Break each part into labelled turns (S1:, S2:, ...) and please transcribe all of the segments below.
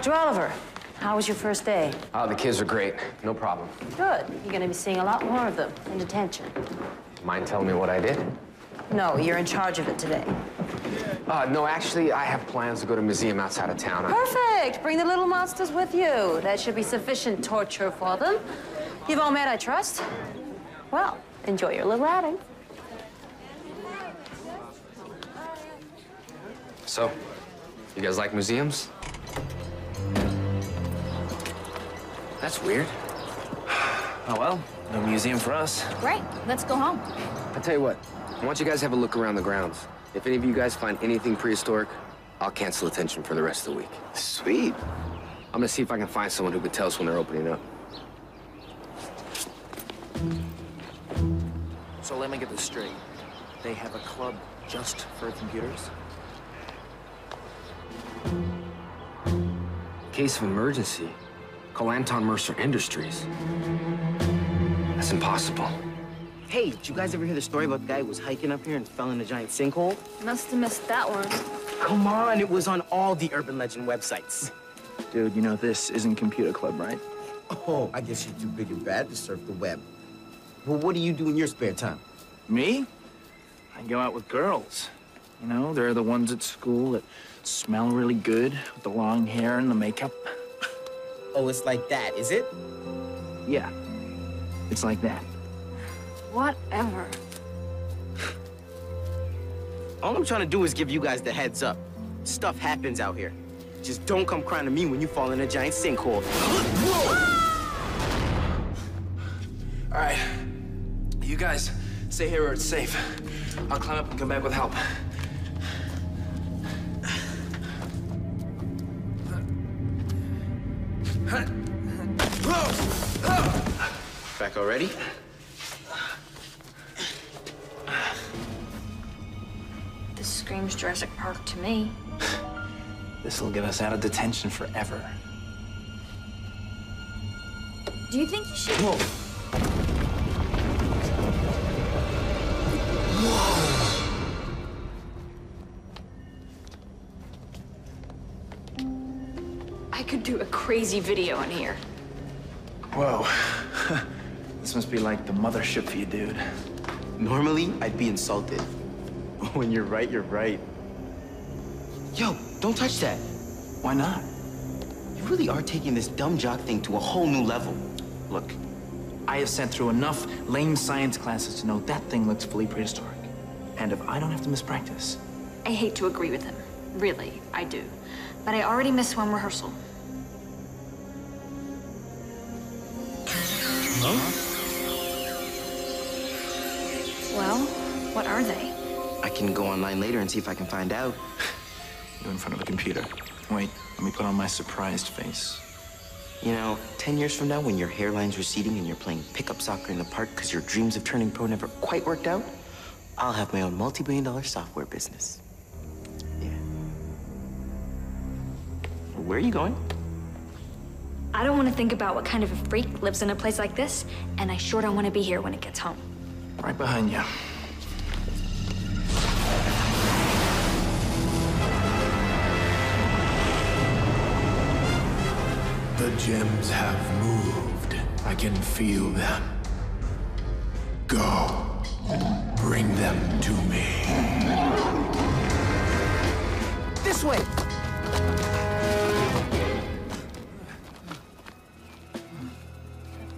S1: Dr. Oliver, how was your first day?
S2: Oh, the kids are great. No problem.
S1: Good. You're going to be seeing a lot more of them in detention.
S2: Mind telling me what I did?
S1: No, you're in charge of it today.
S2: Uh, no, actually, I have plans to go to a museum outside of town.
S1: Perfect. Bring the little monsters with you. That should be sufficient torture for them. You've all met, I trust. Well, enjoy your little outing.
S2: So, you guys like museums? That's weird.
S3: Oh, well, no museum for us.
S4: Great, let's go home.
S2: I tell you what, I want you guys to have a look around the grounds. If any of you guys find anything prehistoric, I'll cancel attention for the rest of the week.
S3: Sweet.
S2: I'm gonna see if I can find someone who can tell us when they're opening up.
S3: So let me get this straight. They have a club just for computers?
S2: Case of emergency. Call Anton Mercer Industries. That's impossible.
S5: Hey, did you guys ever hear the story about the guy who was hiking up here and fell in a giant sinkhole?
S4: Must have missed that one.
S5: Come on, it was on all the urban legend websites.
S3: Dude, you know this isn't computer club, right?
S6: Oh, I guess you're too big and bad to surf the web. Well, what do you do in your spare time?
S3: Me? I go out with girls. You know, they're the ones at school that smell really good with the long hair and the makeup.
S5: Oh, it's like that, is it?
S3: Yeah, it's like that.
S4: Whatever.
S5: All I'm trying to do is give you guys the heads up. Stuff happens out here. Just don't come crying to me when you fall in a giant sinkhole.
S3: All right, you guys stay here where it's safe. I'll climb up and come back with help.
S5: Already?
S4: This screams Jurassic Park to me.
S3: This'll get us out of detention forever.
S4: Do you think you should? I could do a crazy video in here.
S3: Whoa. this must be like the mothership for you, dude.
S5: Normally, I'd be insulted. But When you're right, you're right. Yo, don't touch that.
S3: Why not?
S5: You really are taking this dumb jock thing to a whole new level.
S3: Look, I have sat through enough lame science classes to know that thing looks fully prehistoric. And if I don't have to miss practice,
S4: I hate to agree with him. Really, I do. But I already missed one rehearsal. Well,
S5: online later and see if I can find out.
S3: you're in front of a computer. Wait, let me put on my surprised face.
S5: You know, 10 years from now, when your hairline's receding and you're playing pickup soccer in the park because your dreams of turning pro never quite worked out, I'll have my own multi-billion dollar software business. Yeah. Where are you going?
S4: I don't want to think about what kind of a freak lives in a place like this, and I sure don't want to be here when it gets home.
S3: Right behind you.
S7: Gems have moved. I can feel them. Go. And bring them to me.
S5: This way!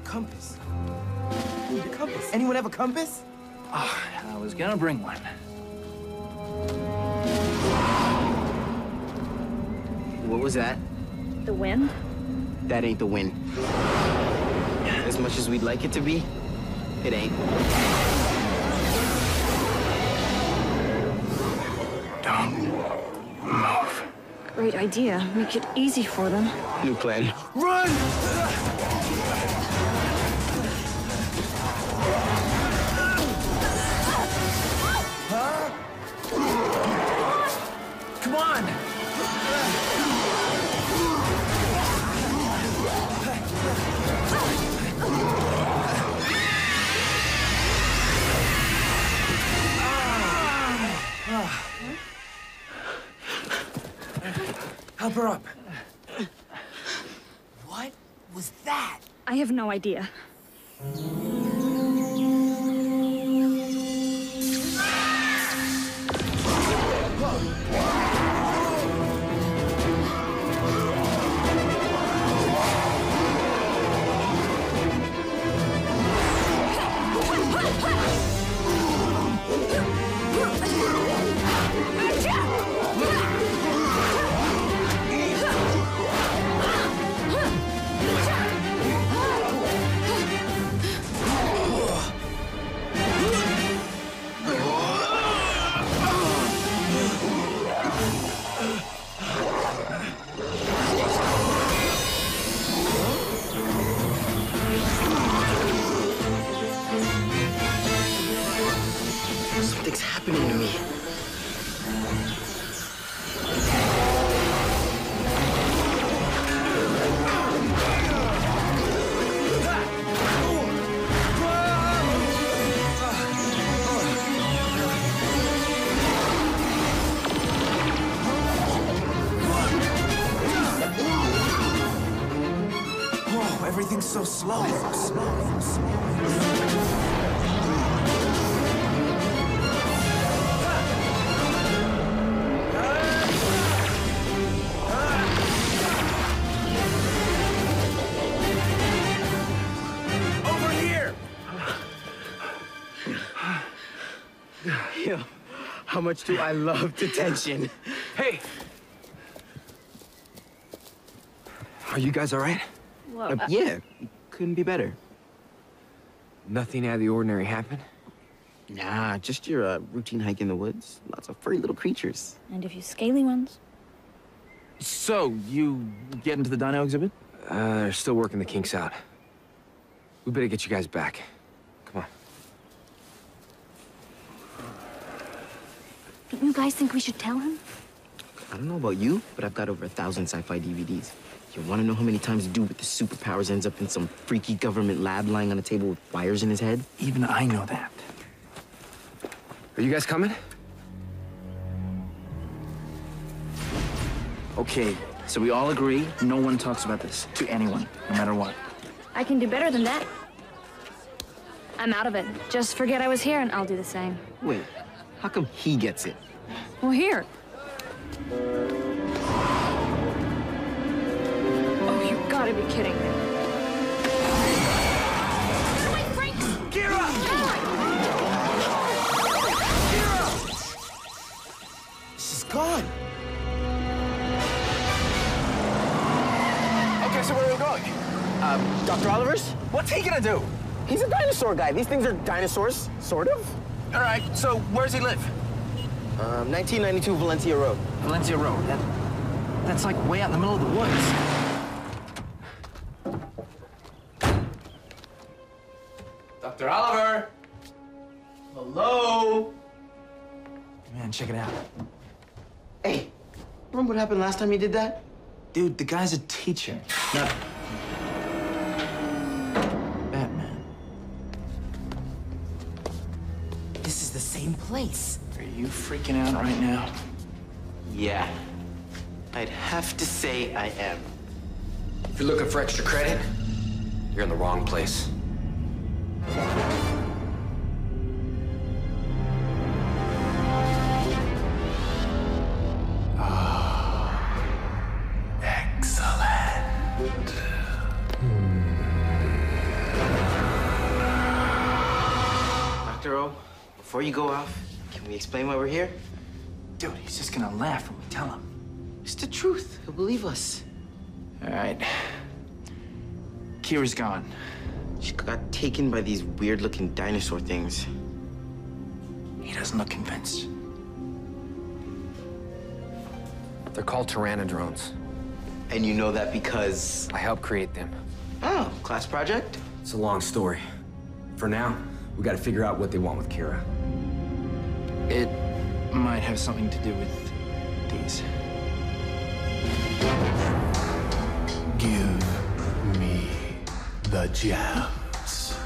S5: Compass. I need a compass. Anyone have a compass?
S3: Ah, I was gonna bring one.
S5: What was that?
S4: The wind?
S5: That ain't the win. As much as we'd like it to be, it ain't.
S3: Don't move.
S4: Great idea. Make it easy for them.
S5: New plan.
S3: Run! Come on! Help her up.
S8: What was that?
S4: I have no idea.
S8: Everything's so slow. So slow, slow. Over here!
S5: Yo, how much do I love detention?
S2: Hey! Are you guys all right?
S5: Uh, yeah, couldn't be better.
S2: Nothing out of the ordinary happened?
S5: Nah, just your uh, routine hike in the woods. Lots of furry little creatures.
S4: And a few scaly ones.
S3: So, you get into the dino exhibit?
S2: Uh, they're still working the kinks out. We better get you guys back. Come on.
S4: Don't you guys think we should tell him?
S5: I don't know about you, but I've got over a thousand sci-fi DVDs. You want to know how many times a dude with the superpowers ends up in some freaky government lab lying on a table with wires in his head?
S3: Even I know that.
S2: Are you guys coming?
S3: Okay, so we all agree no one talks about this to anyone, no matter what.
S4: I can do better than that. I'm out of it. Just forget I was here and I'll do the same.
S5: Wait, how come he gets it?
S4: Well, here. You gotta be kidding me.
S8: She's gone.
S5: Okay, so where are we going? Uh, Dr. Oliver's? What's he gonna do? He's a dinosaur guy. These things are dinosaurs, sort of.
S3: All right, so where does he live?
S5: Um, 1992 Valencia Road.
S3: Valencia Road. That, that's like way out in the middle of the woods.
S5: Dr. Oliver! Hello?
S3: Man, check it out.
S5: Hey, remember what happened last time you did that?
S3: Dude, the guy's a teacher, not Batman.
S8: This is the same place.
S3: Are you freaking out right now?
S5: Yeah. I'd have to say I am.
S2: If you're looking for extra credit, you're in the wrong place.
S5: Hmm. O, before you go off, can we explain why we're here?
S3: Dude, he's just gonna laugh when we tell him.
S5: It's the truth. He'll believe us.
S3: All right. Kira's gone.
S5: She got taken by these weird-looking dinosaur things.
S3: He doesn't look convinced.
S2: They're called Tyrannodrones.
S5: And you know that because...
S2: I helped create them.
S5: Oh, class project?
S2: It's a long story. For now, we gotta figure out what they want with Kira.
S3: It might have something to do with these.
S7: The gems.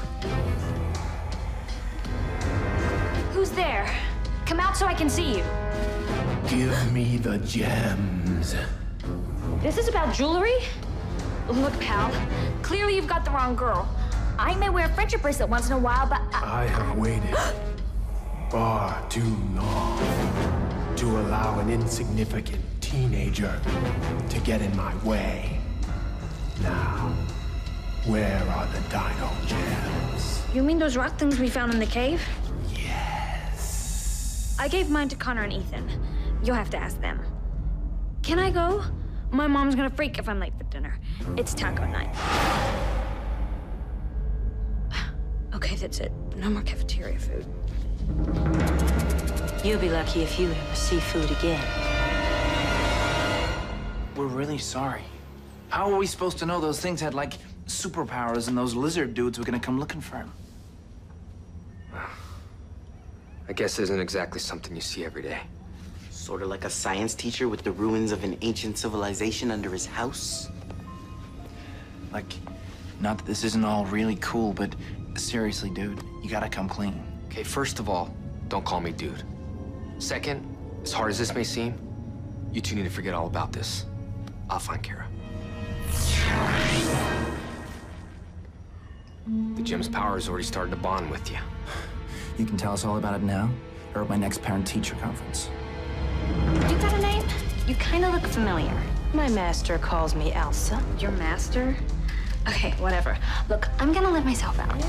S4: Who's there? Come out so I can see you.
S7: Give me the gems.
S4: This is about jewelry? Look, pal, clearly you've got the wrong girl. I may wear a friendship bracelet once in a while, but I...
S7: I have waited far too long to allow an insignificant teenager to get in my way. Now, where are the dino gems?
S4: You mean those rock things we found in the cave?
S7: Yes.
S4: I gave mine to Connor and Ethan. You'll have to ask them. Can I go? My mom's gonna freak if I'm late for dinner. It's taco night. Okay, that's it. No more cafeteria food.
S9: You'll be lucky if you ever see food again.
S3: We're really sorry. How are we supposed to know those things had, like, superpowers and those lizard dudes were gonna come looking for him?
S2: I guess it isn't exactly something you see every day.
S10: Sort of like a science teacher with the ruins of an ancient civilization under his house.
S3: Like, not that this isn't all really cool, but seriously, dude, you gotta come clean.
S2: Okay, first of all, don't call me dude. Second, as hard as this may seem, you two need to forget all about this. I'll find Kira. The gem's power has already started to bond with you.
S3: You can tell us all about it now, or at my next parent-teacher conference.
S4: You got a name? You kind of look familiar.
S9: My master calls me Elsa.
S4: Your master? Okay, whatever. Look, I'm gonna let myself out.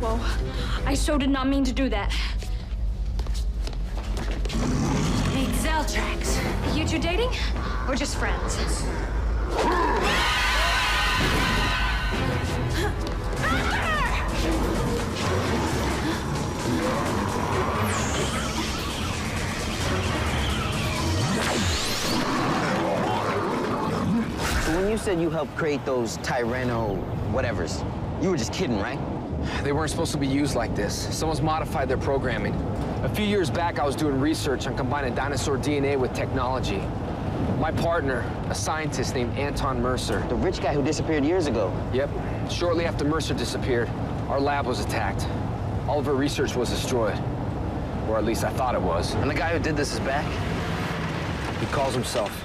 S4: Whoa, I so did not mean to do that.
S9: Meet Zeltrax.
S4: You two dating? Or just friends?
S5: When you said you helped create those Tyranno whatevers, you were just kidding, right?
S2: They weren't supposed to be used like this. Someone's modified their programming. A few years back, I was doing research on combining dinosaur DNA with technology. My partner, a scientist named Anton Mercer.
S5: The rich guy who disappeared years ago.
S2: Yep. Shortly after Mercer disappeared, our lab was attacked. All of our research was destroyed. Or at least I thought it was. And the guy who did this is back. He calls himself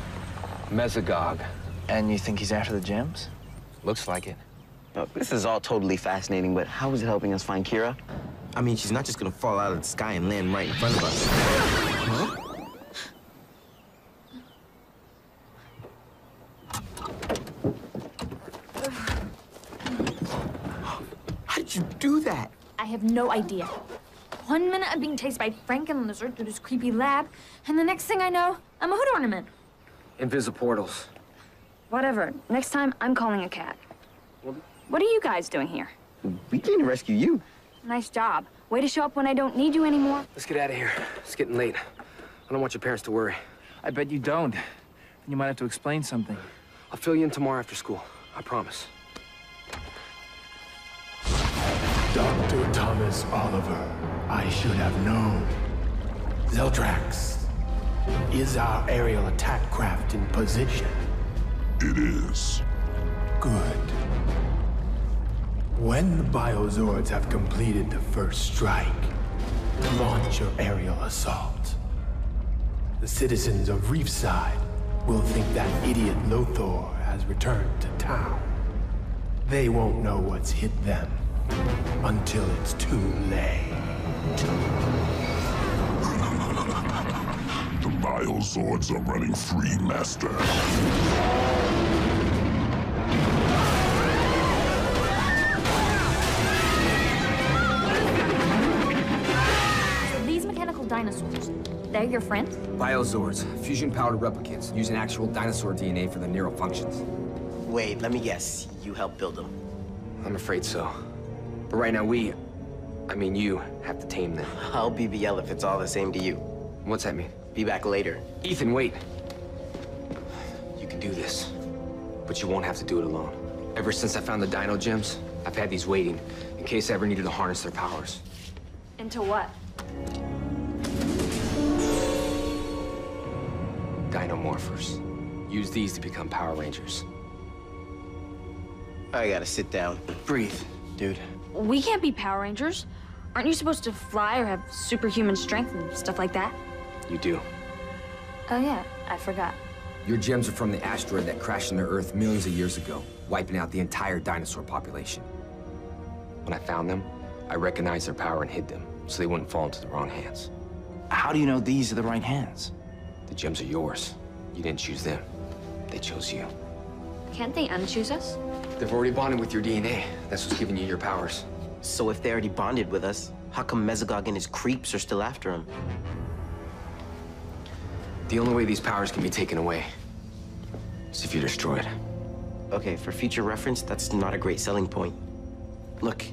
S2: Mesogog.
S3: And you think he's after the gems?
S2: Looks like it.
S5: No, this is all totally fascinating, but how is it helping us find Kira? I mean, she's not just gonna fall out of the sky and land right in front of us. Huh? How did you do that?
S4: I have no idea. One minute I'm being chased by Franken Lizard through this creepy lab, and the next thing I know, I'm a hood ornament.
S2: Invisiportals.
S4: Whatever. Next time, I'm calling a cat. What are you guys doing here?
S5: We came to rescue you.
S4: Nice job. Way to show up when I don't need you anymore.
S2: Let's get out of here. It's getting late. I don't want your parents to worry.
S3: I bet you don't. You might have to explain something.
S2: I'll fill you in tomorrow after school. I promise.
S7: Dr. Thomas Oliver, I should have known. Zeltrax, is our aerial attack craft in position?
S11: It is.
S7: Good. When the Biozords have completed the first strike, launch your aerial assault. The citizens of Reefside will think that idiot Lothor has returned to town. They won't know what's hit them until it's too late.
S11: The Biozords are running free, Master.
S4: Dinosaurs, they're your friends?
S2: Biozords, fusion-powered replicants, using actual dinosaur DNA for their neural functions.
S10: Wait, let me guess. You helped build them.
S2: I'm afraid so. But right now, we, I mean you, have to tame them.
S10: I'll BBL if it's all the same to you.
S2: What's that mean?
S10: Be back later.
S2: Ethan, wait. You can do this, but you won't have to do it alone. Ever since I found the dino gems, I've had these waiting, in case I ever needed to harness their powers.
S4: Into what?
S2: Dinomorphers. Use these to become Power Rangers.
S10: I gotta sit down.
S3: Breathe, dude.
S4: We can't be Power Rangers. Aren't you supposed to fly or have superhuman strength and stuff like that?
S2: You do.
S4: Oh, yeah, I forgot.
S8: Your gems are from the asteroid that crashed into Earth millions of years ago, wiping out the entire dinosaur population.
S2: When I found them, I recognized their power and hid them, so they wouldn't fall into the wrong hands.
S3: How do you know these are the right hands?
S2: The gems are yours. You didn't choose them. They chose you.
S4: Can't they unchoose us?
S2: They've already bonded with your DNA. That's what's giving you your powers.
S5: So if they already bonded with us, how come Mesogog and his creeps are still after him?
S2: The only way these powers can be taken away is if you're destroyed.
S5: Okay, for future reference, that's not a great selling point.
S3: Look,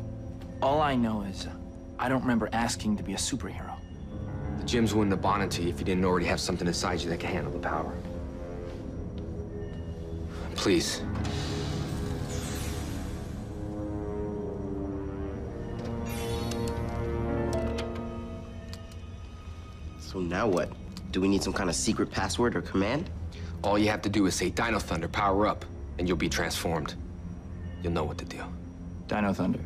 S3: all I know is uh, I don't remember asking to be a superhero.
S2: The gems wouldn't have bonded to you if you didn't already have something inside you that can handle the power. Please.
S5: So now what? Do we need some kind of secret password or command?
S2: All you have to do is say Dino Thunder, power up, and you'll be transformed. You'll know what to do.
S3: Dino Thunder.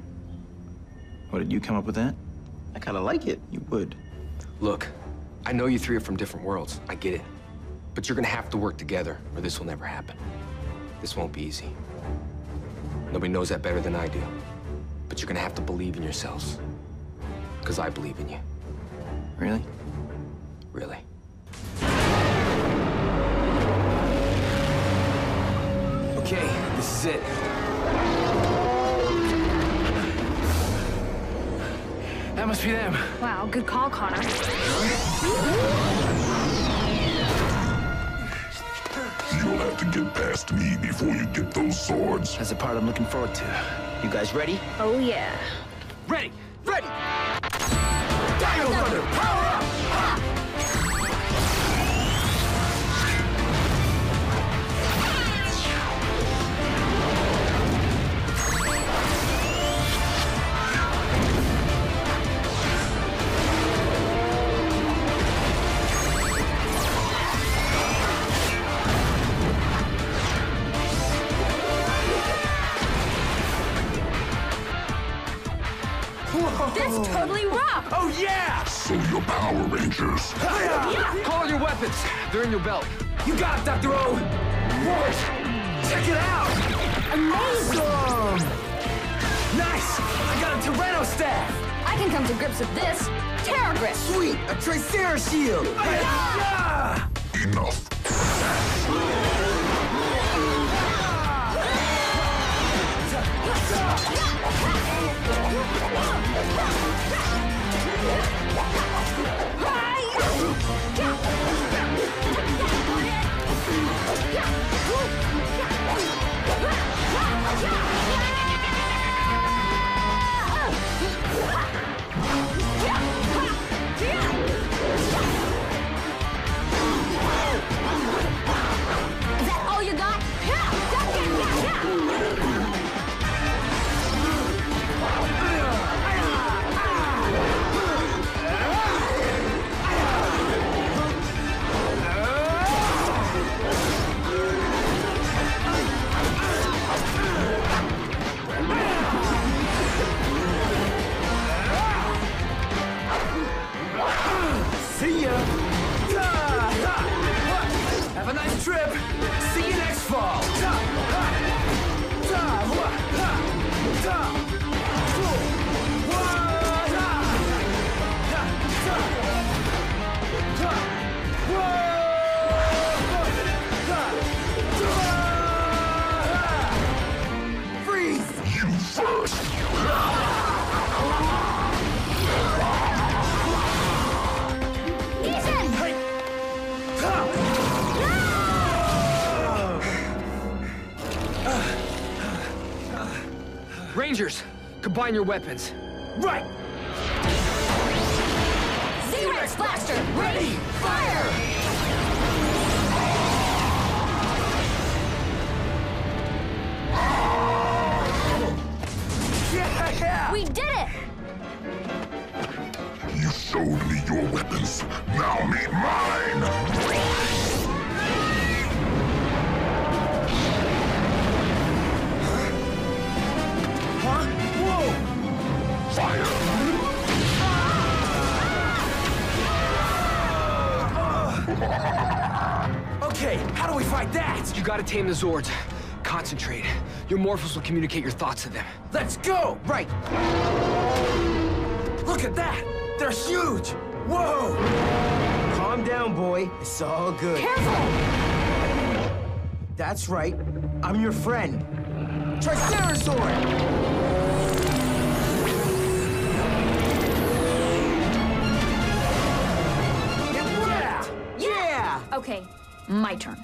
S3: What, did you come up with that?
S5: I kind of like it.
S3: You would.
S2: Look, I know you three are from different worlds. I get it. But you're gonna have to work together, or this will never happen. This won't be easy. Nobody knows that better than I do. But you're gonna have to believe in yourselves. Because I believe in you.
S3: Really?
S2: Really.
S8: Okay, this is it.
S3: That must be them.
S4: Wow, good call, Connor.
S11: You'll have to get past me before you get those swords.
S3: That's the part I'm looking forward to.
S5: You guys ready?
S4: Oh, yeah.
S3: Ready!
S5: Ready!
S8: Dino Thunder, power up!
S4: That's oh. totally rock!
S8: Oh yeah!
S11: So your Power Rangers.
S2: Yeah! Call your weapons. They're in your belt.
S8: You got it, Dr. O! Whoa! Check it out! Amazing! Nice! I got a Tyranno staff!
S4: I can come to grips with this. Ptera grip!
S8: Sweet! A Tricera shield! Oh, yeah!
S11: Enough.
S2: Yeah! Combine your weapons. Tame the Zords. Concentrate. Your morphers will communicate your thoughts to them.
S8: Let's go!
S5: Right.
S8: Look at that! They're huge! Whoa!
S5: Calm down, boy. It's all good.
S12: Careful!
S5: That's right. I'm your friend. Triceratops!
S4: Okay, my turn.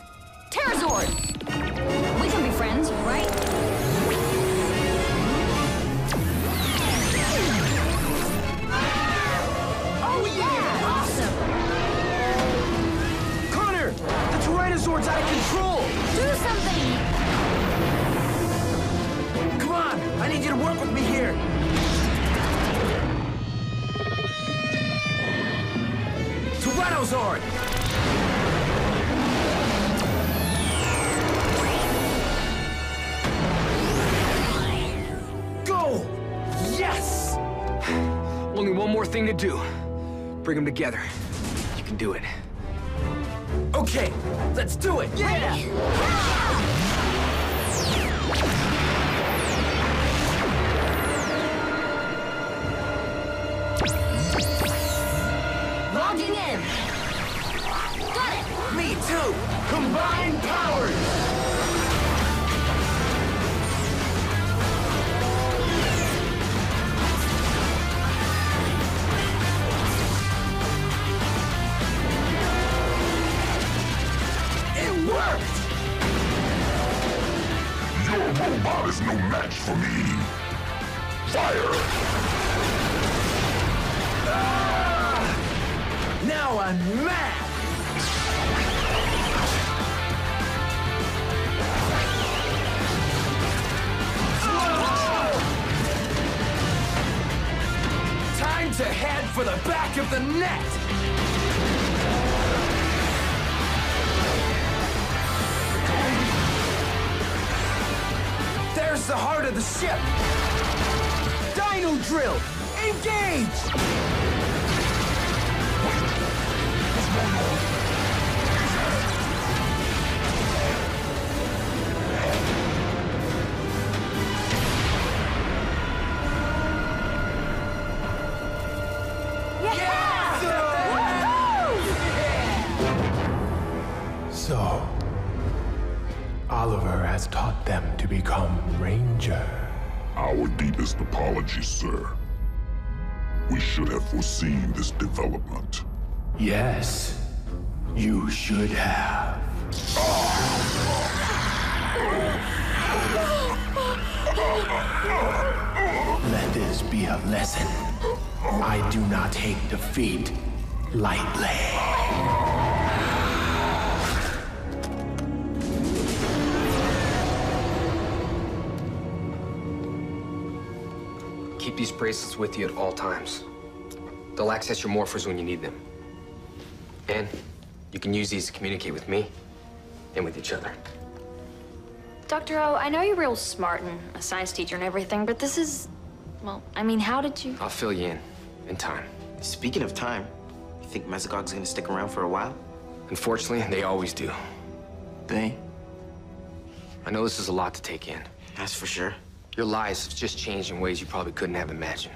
S4: Do.
S2: Bring them together. You can do it.
S8: Okay, let's do it!
S5: Yeah!
S4: Logging
S8: the ship!
S5: Dino drill! Engage!
S11: Apologies, sir. We should have foreseen this development.
S7: Yes, you should have. Let this be a lesson. I do not take defeat lightly.
S2: These bracelets with you at all times. They'll access your morphers when you need them. And you can use these to communicate with me and with each other.
S4: Dr. O, I know you're real smart and a science teacher and everything, but this is. Well, I mean, how did you.
S2: I'll fill you in in time.
S5: Speaking of time, you think Mesogog's gonna stick around for a while?
S2: Unfortunately, they always do.
S3: They?
S2: I know this is a lot to take in.
S5: That's for sure.
S2: Your lives have just changed in ways you probably couldn't have imagined.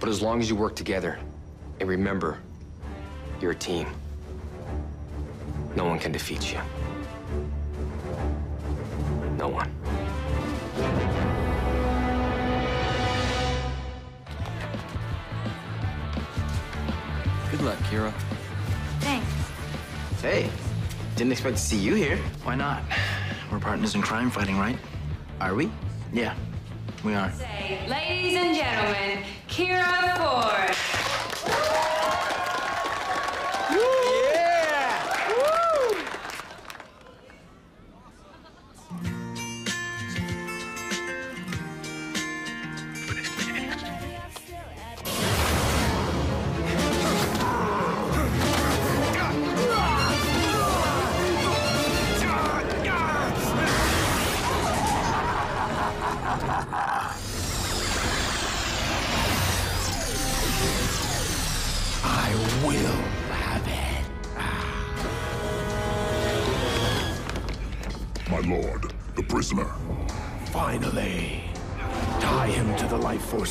S2: But as long as you work together and remember, you're a team, no one can defeat you. No one.
S3: Good luck, Kira.
S4: Thanks.
S5: Hey, didn't expect to see you here.
S3: Why not? We're partners in crime fighting, right?
S5: Are we?
S3: Yeah, we are.
S13: Say, Ladies and gentlemen, Kira Ford.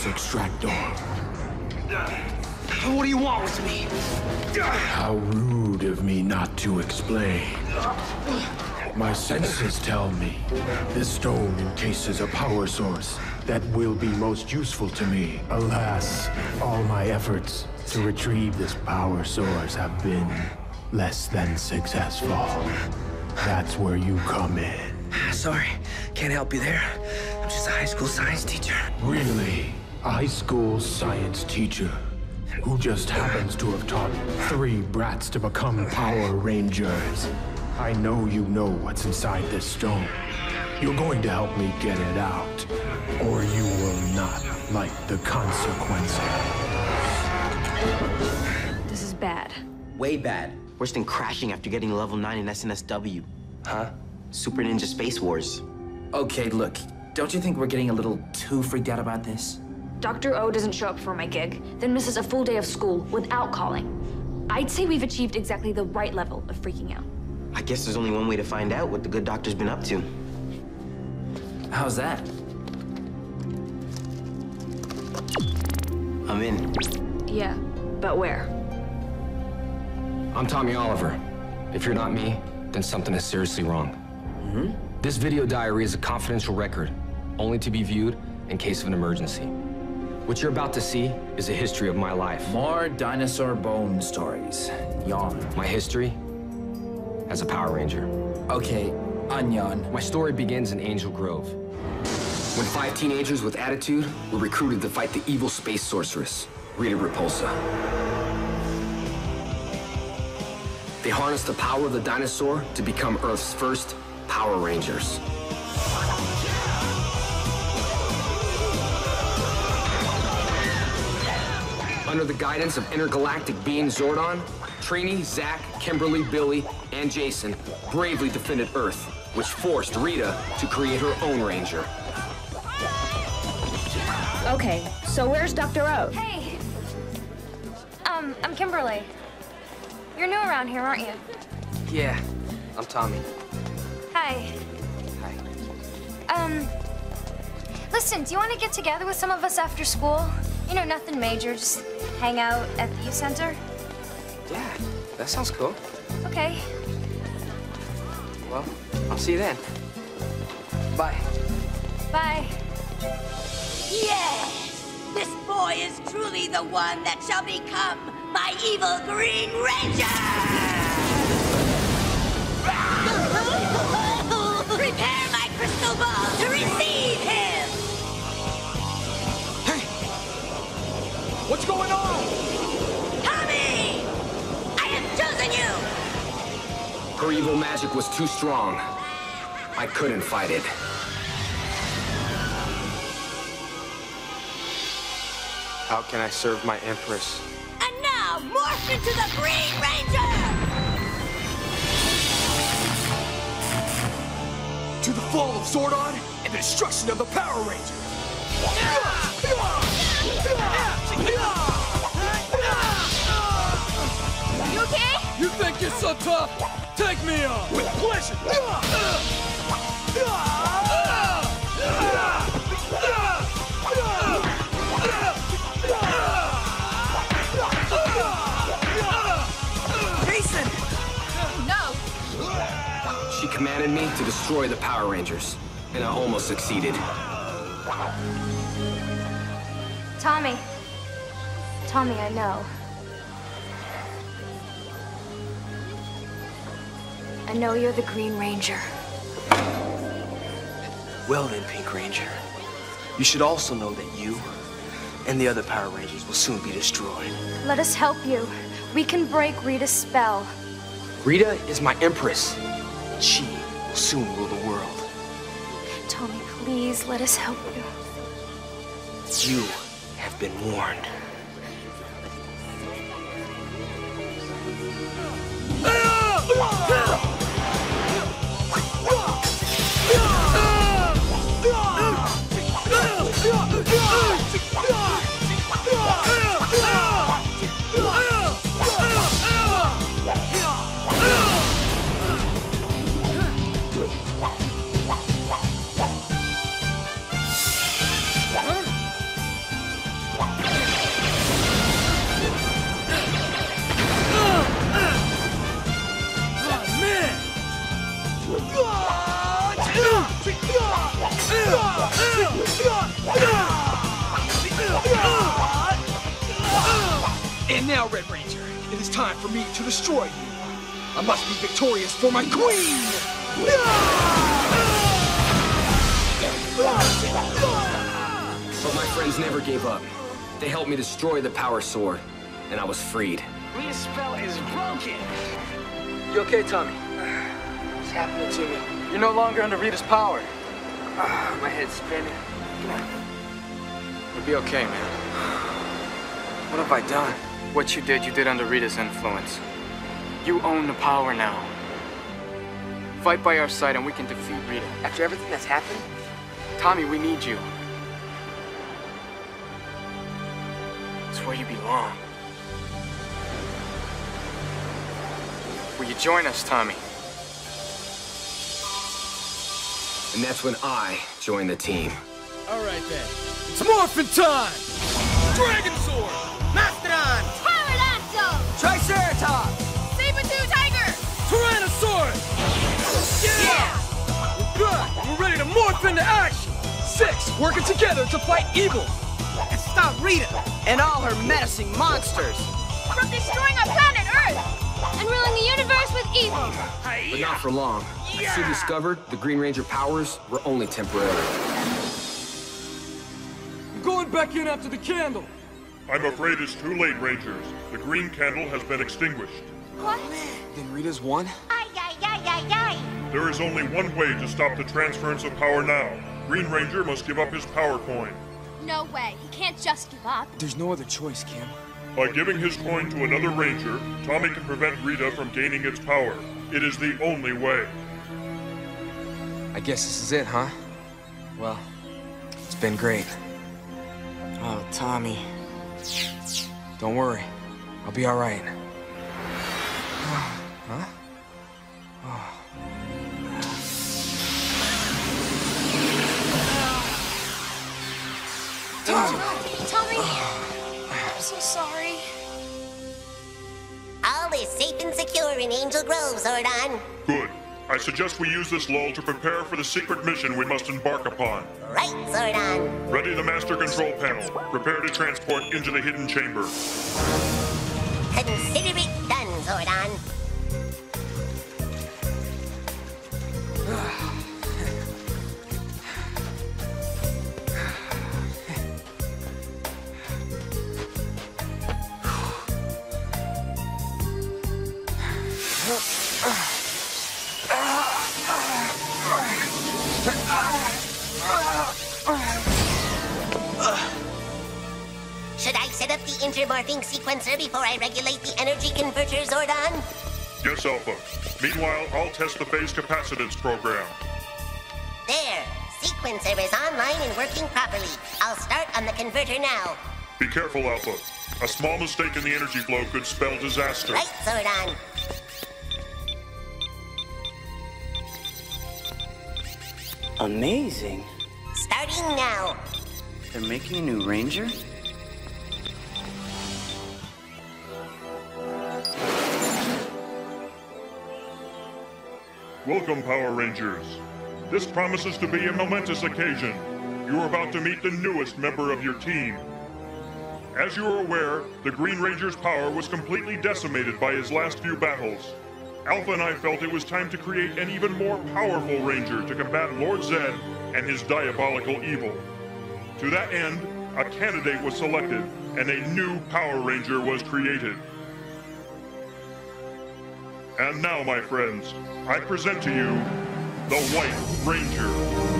S7: Extractor.
S14: What do you want with me?
S7: How rude of me not to explain. My senses tell me this stone encases a power source that will be most useful to me. Alas, all my efforts to retrieve this power source have been less than successful. That's where you come in.
S14: Sorry, can't help you there. I'm just a high school science teacher.
S7: Really? A high school science teacher who just happens to have taught three brats to become Power Rangers. I know you know what's inside this stone. You're going to help me get it out, or you will not like the consequences.
S15: This is bad.
S5: Way bad. Worse than crashing after getting level 9 in SNSW.
S3: Huh?
S5: Super Ninja Space Wars.
S3: Okay, look. Don't you think we're getting a little too freaked out about this?
S15: Dr. O doesn't show up for my gig, then misses a full day of school without calling. I'd say we've achieved exactly the right level of freaking out.
S5: I guess there's only one way to find out what the good doctor's been up to.
S3: How's that?
S5: I'm in.
S15: Yeah, but where?
S2: I'm Tommy Oliver. If you're not me, then something is seriously wrong.
S3: Hmm?
S2: This video diary is a confidential record, only to be viewed in case of an emergency. What you're about to see is a history of my life.
S3: More dinosaur bone stories. Yawn.
S2: My history as a Power Ranger.
S3: Okay, Anyan.
S2: My story begins in Angel Grove. When five teenagers with attitude were recruited to fight the evil space sorceress, Rita Repulsa. They harnessed the power of the dinosaur to become Earth's first Power Rangers. Under the guidance of intergalactic being Zordon, Trini, Zack, Kimberly, Billy, and Jason bravely defended Earth, which forced Rita to create her own Ranger.
S15: Okay, so where's Dr. O?
S4: Hey! Um, I'm Kimberly. You're new around here, aren't you?
S2: Yeah, I'm Tommy.
S4: Hi.
S2: Hi.
S4: Um, listen, do you want to get together with some of us after school? You know, nothing major, just hang out at the youth center?
S2: Yeah, that sounds cool.
S4: Okay.
S2: Well, I'll see you then. Bye.
S4: Bye.
S16: Yes! This boy is truly the one that shall become my evil Green Ranger!
S14: What's going on?
S16: Tommy! I have chosen you!
S2: Her evil magic was too strong. I couldn't fight it.
S17: How can I serve my Empress?
S16: And now, morph into the Green Ranger!
S14: To the fall of Zordon and the destruction of the Power Rangers! Ah! Ah! Ah!
S4: You okay?
S14: You think you're so tough? Take me on! With pleasure!
S16: Jason!
S4: No.
S2: She commanded me to destroy the Power Rangers, and I almost succeeded.
S4: Tommy. Tommy, I know. I know you're the Green Ranger.
S14: Well then, Pink Ranger, you should also know that you and the other Power Rangers will soon be destroyed.
S4: Let us help you. We can break Rita's spell.
S14: Rita is my Empress. She will soon rule the world.
S4: Tommy, please let us help you.
S14: You have been warned. Blood!
S18: Now, Red Ranger. It is time for me to destroy you. I must be victorious for my queen!
S2: But my friends never gave up. They helped me destroy the power sword, and I was freed.
S18: Rita's spell is broken! You okay, Tommy? What's happening to me? You're no longer under Rita's power. Ah, my head's spinning. Come on.
S19: You'll be okay, man. What have I done? What you did, you did under Rita's influence. You own the power now. Fight by our side and we can defeat Rita.
S18: After everything that's happened?
S19: Tommy, we need you. It's where you belong. Will you join us, Tommy?
S2: And that's when I joined the team.
S18: All right, then. It's morphin' time! Dragon Triceratops!
S20: Saber-tooth tiger!
S18: Tyrannosaurus! Yeah! We're good! We're ready to morph into action! Six, working together to fight evil!
S21: And stop Rita and all her menacing monsters!
S22: From destroying our planet Earth! And ruling the universe with evil!
S2: But not for long. I soon discovered the Green Ranger powers were only temporary.
S18: I'm going back in after the candle!
S23: I'm afraid it's too late, Rangers. The green candle has been extinguished.
S20: What?
S19: Then Rita's won?
S20: Ay, ay, ay, ay, ay!
S23: There is only one way to stop the transference of power now. Green Ranger must give up his power coin.
S22: No way. He can't just give up.
S19: There's no other choice, Kim.
S23: By giving his coin to another Ranger, Tommy can prevent Rita from gaining its power. It is the only way.
S19: I guess this is it, huh? Well, it's been great. Oh, Tommy. Don't worry. I'll be all right. huh?
S22: Tommy! I'm so sorry.
S20: All is safe and secure in Angel Grove, Zordon.
S23: Good. I suggest we use this lull to prepare for the secret mission we must embark upon.
S20: Right, Zordon.
S23: Ready the master control panel. Prepare to transport into the hidden chamber.
S20: Consider it intermorphing sequencer before I regulate the energy converter, Zordon?
S23: Yes, Alpha. Meanwhile, I'll test the phase capacitance program.
S20: There. Sequencer is online and working properly. I'll start on the converter now.
S23: Be careful, Alpha. A small mistake in the energy flow could spell disaster.
S20: Right, Zordon.
S21: Amazing.
S20: Starting now.
S21: They're making a new ranger?
S23: Welcome, Power Rangers. This promises to be a momentous occasion. You are about to meet the newest member of your team. As you are aware, the Green Ranger's power was completely decimated by his last few battles. Alpha and I felt it was time to create an even more powerful Ranger to combat Lord Zed and his diabolical evil. To that end, a candidate was selected, and a new Power Ranger was created. And now, my friends, I present to you the White Ranger.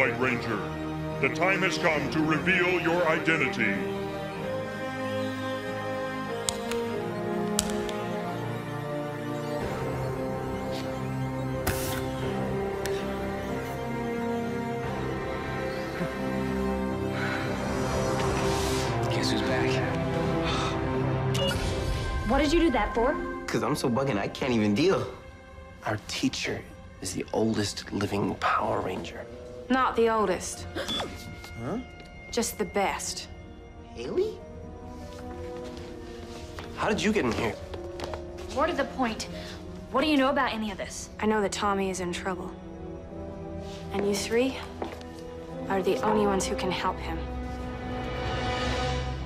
S23: White Ranger. The time has come to reveal your identity.
S24: Guess who's back?
S9: What did you do that for?
S5: Because I'm so bugging, I can't even deal.
S14: Our teacher is the oldest living Power Ranger.
S4: Not the oldest,
S14: Huh?
S4: just the best.
S5: Hayley?
S14: How did you get in here?
S9: More to the point, what do you know about any of this?
S4: I know that Tommy is in trouble. And you three are the only ones who can help him.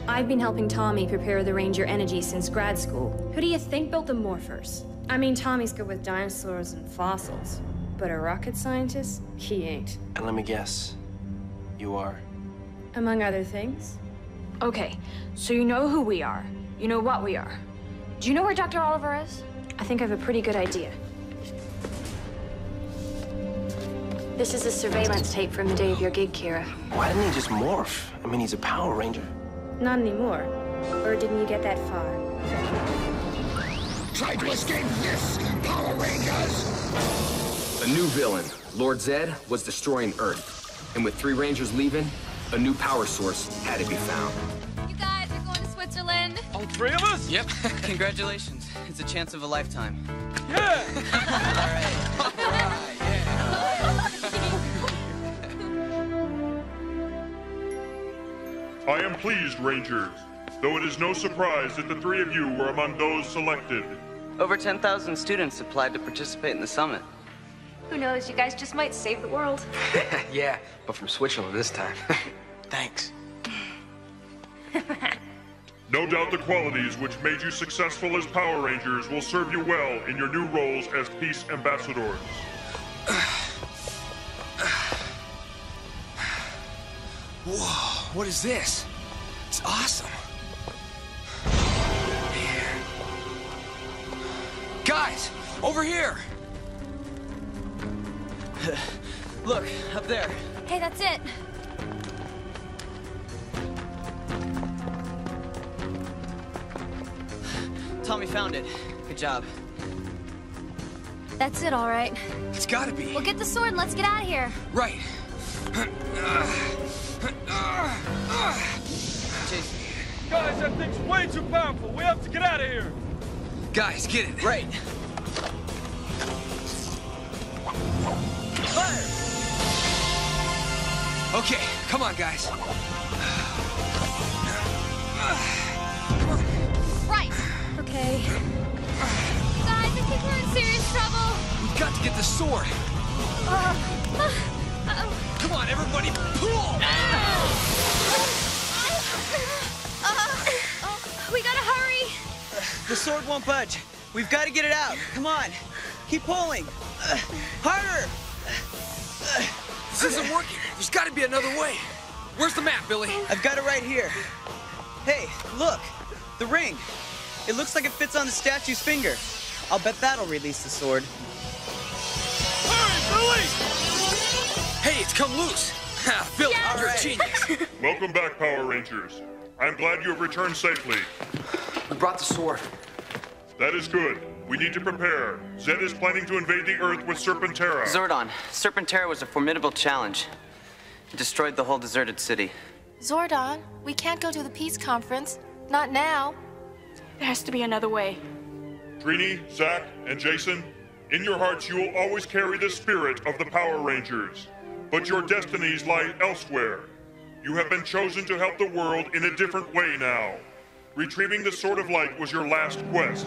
S9: I've been helping Tommy prepare the Ranger Energy since grad school. Who do you think built the morphers? I mean, Tommy's good with dinosaurs and fossils, but a rocket scientist? He ain't.
S14: And let me guess, you are.
S9: Among other things.
S4: Okay, so you know who we are. You know what we are.
S9: Do you know where Dr. Oliver is?
S4: I think I have a pretty good idea. This is a surveillance tape from the day of your gig, Kira.
S14: Why didn't he just morph? I mean, he's a Power Ranger.
S9: Not anymore. Or didn't you get that far?
S25: Try to escape this, Power Rangers!
S2: A new villain, Lord Zed, was destroying Earth. And with three Rangers leaving, a new power source had to be found.
S22: You guys are going to Switzerland.
S18: All three of us?
S21: Yep. Congratulations. It's a chance of a lifetime. Yeah! Alright.
S23: I am pleased, Rangers, though it is no surprise that the three of you were among those selected.
S21: Over 10,000 students applied to participate in the summit.
S22: Who knows? You guys just might save the world.
S14: yeah, but from Switzerland this time. Thanks.
S23: No doubt the qualities which made you successful as Power Rangers will serve you well in your new roles as peace ambassadors.
S26: Whoa, what is this? It's awesome. Man. Guys, over here!
S21: Look, up there.
S27: Hey, that's it.
S21: Tommy found it. Good job.
S27: That's it, all right.
S26: It's gotta be.
S27: Well, get the sword and let's get out of here.
S26: Right.
S18: Guys, that thing's way too powerful. We have to get out of here.
S26: Guys, get it.
S21: Right.
S26: Okay, come on, guys.
S27: Right. Okay.
S22: Guys, I think we're in serious trouble.
S26: We've got to get the sword.
S22: Uh, uh, uh,
S26: Come on, everybody, pull!
S22: uh, we gotta hurry.
S21: The sword won't budge. We've got to get it out. Come on. Keep pulling. Uh, harder.
S26: This isn't working. There's got to be another way. Where's the map, Billy?
S21: I've got it right here. Hey, look. The ring. It looks like it fits on the statue's finger. I'll bet that'll release the sword. Hurry, Billy!
S26: Hey, it's come loose. Ha, ah, Billy,
S23: Yes!
S26: you're a genius.
S23: Welcome back, Power Rangers. I'm glad you have returned safely.
S14: We brought the sword.
S23: That is good. We need to prepare. Zed is planning to invade the Earth with Serpentera.
S21: Zordon, Serpentera was a formidable challenge. It destroyed the whole deserted city.
S27: Zordon, we can't go to the peace conference. Not now.
S4: There has to be another way.
S23: Trini, Zack, and Jason, in your hearts you will always carry the spirit of the Power Rangers. But your destinies lie elsewhere. You have been chosen to help the world in a different way now. Retrieving the Sword of Light was your last quest.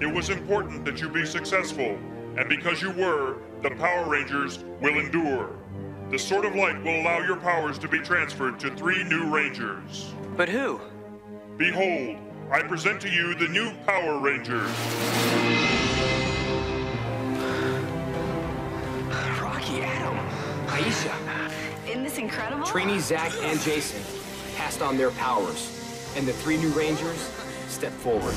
S23: It was important that you be successful, and because you were, the Power Rangers will endure. The Sword of Light will allow your powers to be transferred to three new Rangers.
S21: But who?
S23: Behold, I present to you the new Power Rangers.
S2: Rocky, Adam, Aisha,
S4: Isn't this incredible?
S2: Trini, Zack, and Jason passed on their powers, and the three new Rangers stepped forward.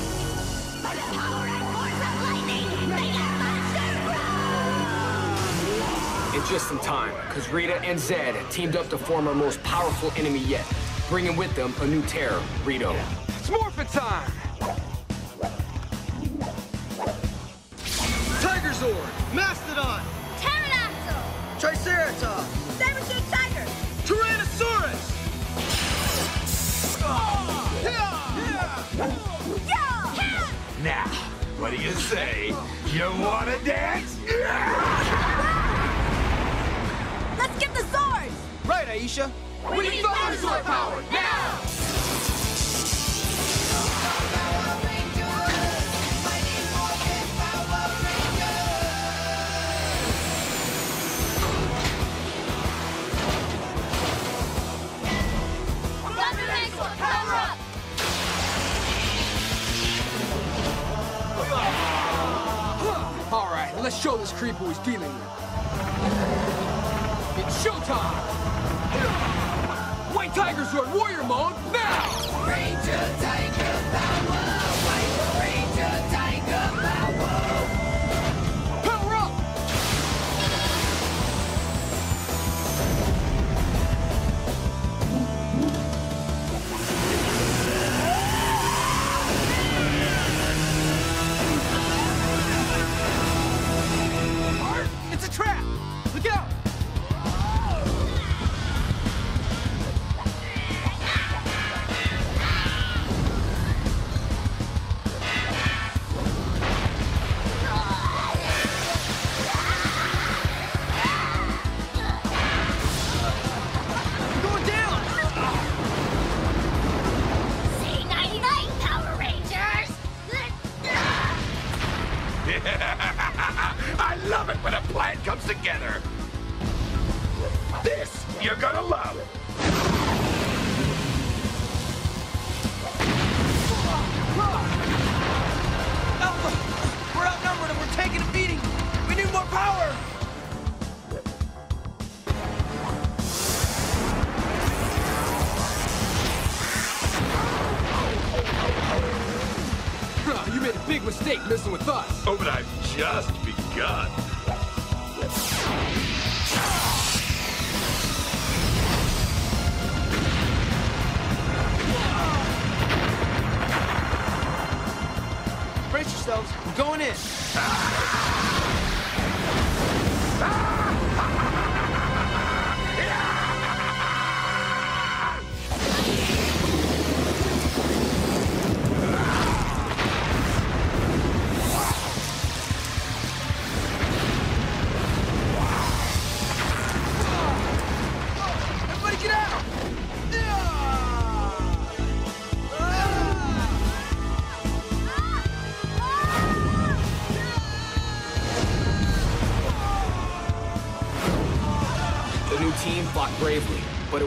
S2: And just in time, because Rita and Zed teamed up to form our most powerful enemy yet, bringing with them a new terror, Rito.
S26: It's morphin' time! Tiger Zord!
S25: Mastodon!
S22: Pterodactyl!
S25: Triceratops!
S22: Yeah! Yeah!
S18: What do you say? You wanna dance?
S22: Let's get the swords!
S28: Right, Aisha.
S22: We, need Thundersword power, now!
S2: Let's show this creep who he's dealing with. It's showtime! White Tiger Sword Warrior Mode, now!
S18: Ranger Tiger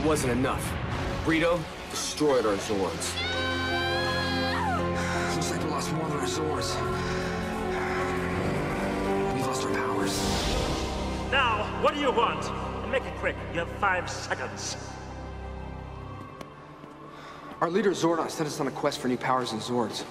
S2: wasn't enough. Rito destroyed our Zords. Looks like we lost more than our Zords. We lost our powers.
S29: Now, what do you want? And make it quick. You have five seconds.
S2: Our leader Zordon sent us on a quest for new powers and Zords.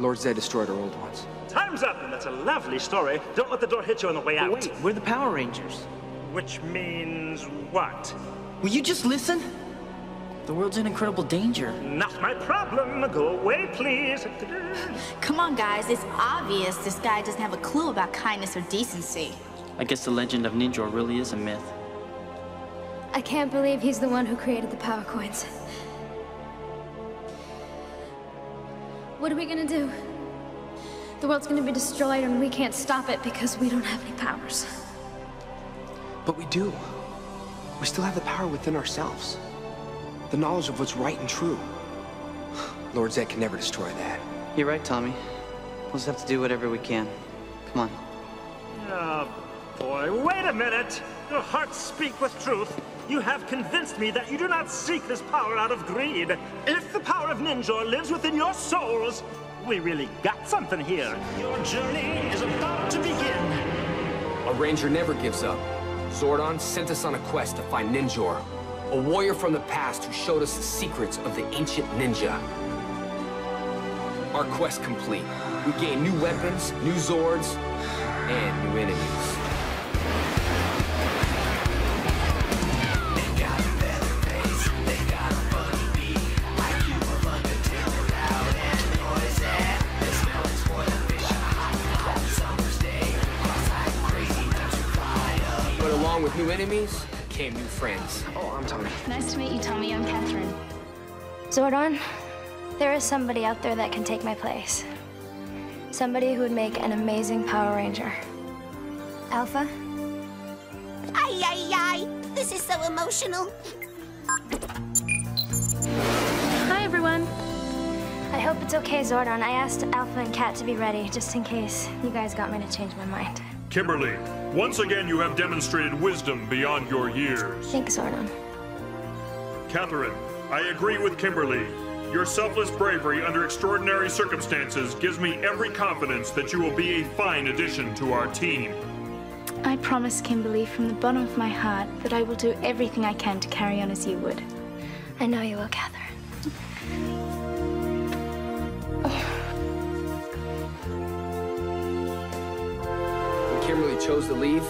S2: Lord Zed destroyed our old ones.
S29: Time's up, and that's a lovely story. Don't let the door hit you on the way out.
S28: Wait, we're the Power Rangers.
S29: Which means what?
S28: Will you just listen? The world's in incredible danger.
S29: Not my problem. Go away, please.
S30: Come on, guys. It's obvious this guy doesn't have a clue about kindness or decency.
S28: I guess the legend of Ninjor really is a myth.
S27: I can't believe he's the one who created the power coins. What are we gonna do? The world's gonna be destroyed and we can't stop it because we don't have any powers.
S2: But we do. We still have the power within ourselves. The knowledge of what's right and true. Lord Zed can never destroy that.
S28: You're right, Tommy. We'll just have to do whatever we can. Come on.
S29: Oh, boy, wait a minute. Your hearts speak with truth. You have convinced me that you do not seek this power out of greed. If the power of Ninjor lives within your souls, we really got something here. Your journey is about to begin.
S2: A ranger never gives up. Zordon sent us on a quest to find Ninjor, a warrior from the past who showed us the secrets of the ancient ninja. Our quest complete. We gain new weapons, new Zords, and new enemies. Enemies came new friends. Oh, I'm Tommy.
S27: Nice to meet you, Tommy. I'm Catherine. Zordon, there is somebody out there that can take my place.
S31: Somebody who would make an amazing Power Ranger. Alpha?
S20: Ay, ay, ay. This is so emotional.
S32: Hi, everyone.
S31: I hope it's okay, Zordon. I asked Alpha and Kat to be ready, just in case you guys got me to change my mind.
S23: Kimberly, once again you have demonstrated wisdom beyond your years.
S31: Thanks, Zordon.
S23: Catherine, I agree with Kimberly. Your selfless bravery under extraordinary circumstances gives me every confidence that you will be a fine addition to our team.
S33: I promise, Kimberly, from the bottom of my heart, that I will do everything I can to carry on as you would.
S31: I know you will, Catherine.
S2: When Kimberly chose to leave,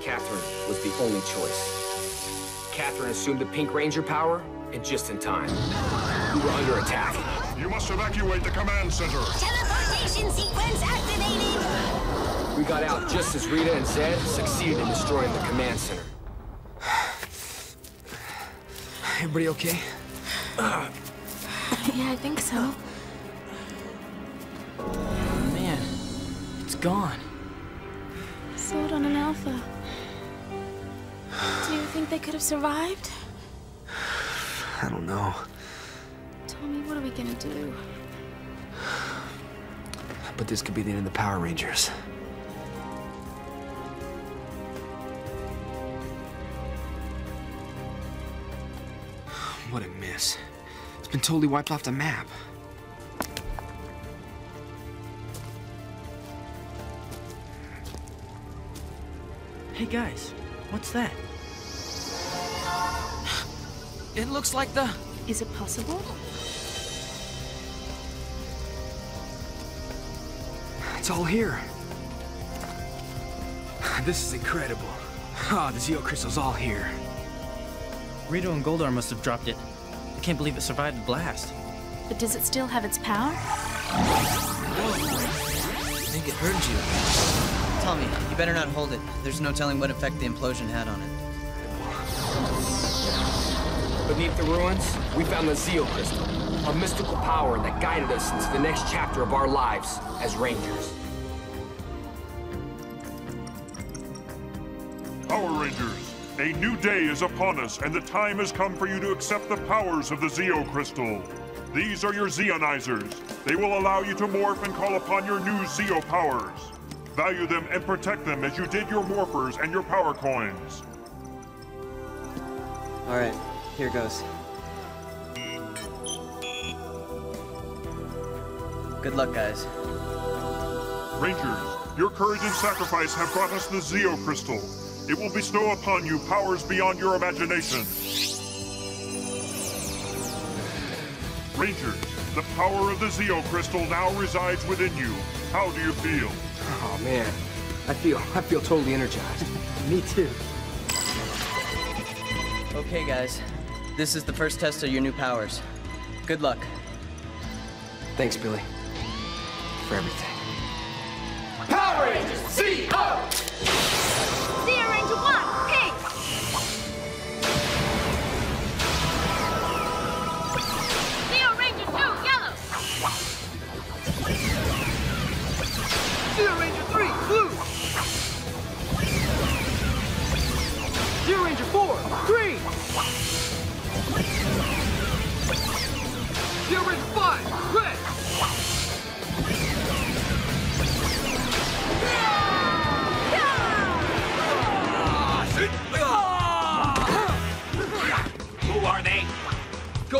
S2: Catherine was the only choice. Catherine assumed the Pink Ranger power, and just in time. We were under attack.
S23: You must evacuate the command center.
S20: Teleportation sequence activated.
S2: We got out just as Rita and Zed succeeded in destroying the command center.
S34: Everybody okay?
S33: yeah, I think so.
S35: Man, it's gone.
S33: Zordon an Alpha. Do you think they could have survived?
S34: I don't know.
S33: Tommy, what are we gonna do?
S34: But this could be the end of the Power Rangers. What a miss. It's been totally wiped off the map.
S35: Hey guys, what's that?
S34: It looks like the...
S33: Is it possible?
S34: It's all here. This is incredible. Ah, the Zeo Crystal's all here.
S28: Rito and Goldar must have dropped it. I can't believe it survived the blast.
S33: But does it still have its power?
S28: I think it hurt you.
S21: Tommy, you better not hold it. There's no telling what effect the implosion had on it.
S2: Beneath the ruins, we found the Zeo Crystal, a mystical power that guided us into the next chapter of our lives as Rangers.
S23: Power Rangers, a new day is upon us, and the time has come for you to accept the powers of the Zeo Crystal. These are your Zeonizers. They will allow you to morph and call upon your new Zeo powers. Value them and protect them as you did your morphers and your power coins.
S21: All right, here goes. Good luck, guys.
S23: Rangers, your courage and sacrifice have brought us the Zeo Crystal. It will bestow upon you powers beyond your imagination. Rangers, the power of the Zeo Crystal now resides within you. How do you feel?
S34: Oh, man. I feel, I feel totally energized.
S21: Me too. Okay, guys. This is the first test of your new powers. Good luck.
S34: Thanks, Billy. For everything.
S22: Power Rangers,
S18: Zeo!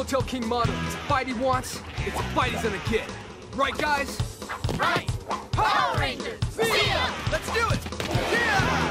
S34: Go tell King Mondo it's a fight he wants, it's a fight he's gonna get. Right, guys?
S22: Right! Power Rangers, Zeo! Let's do it! Just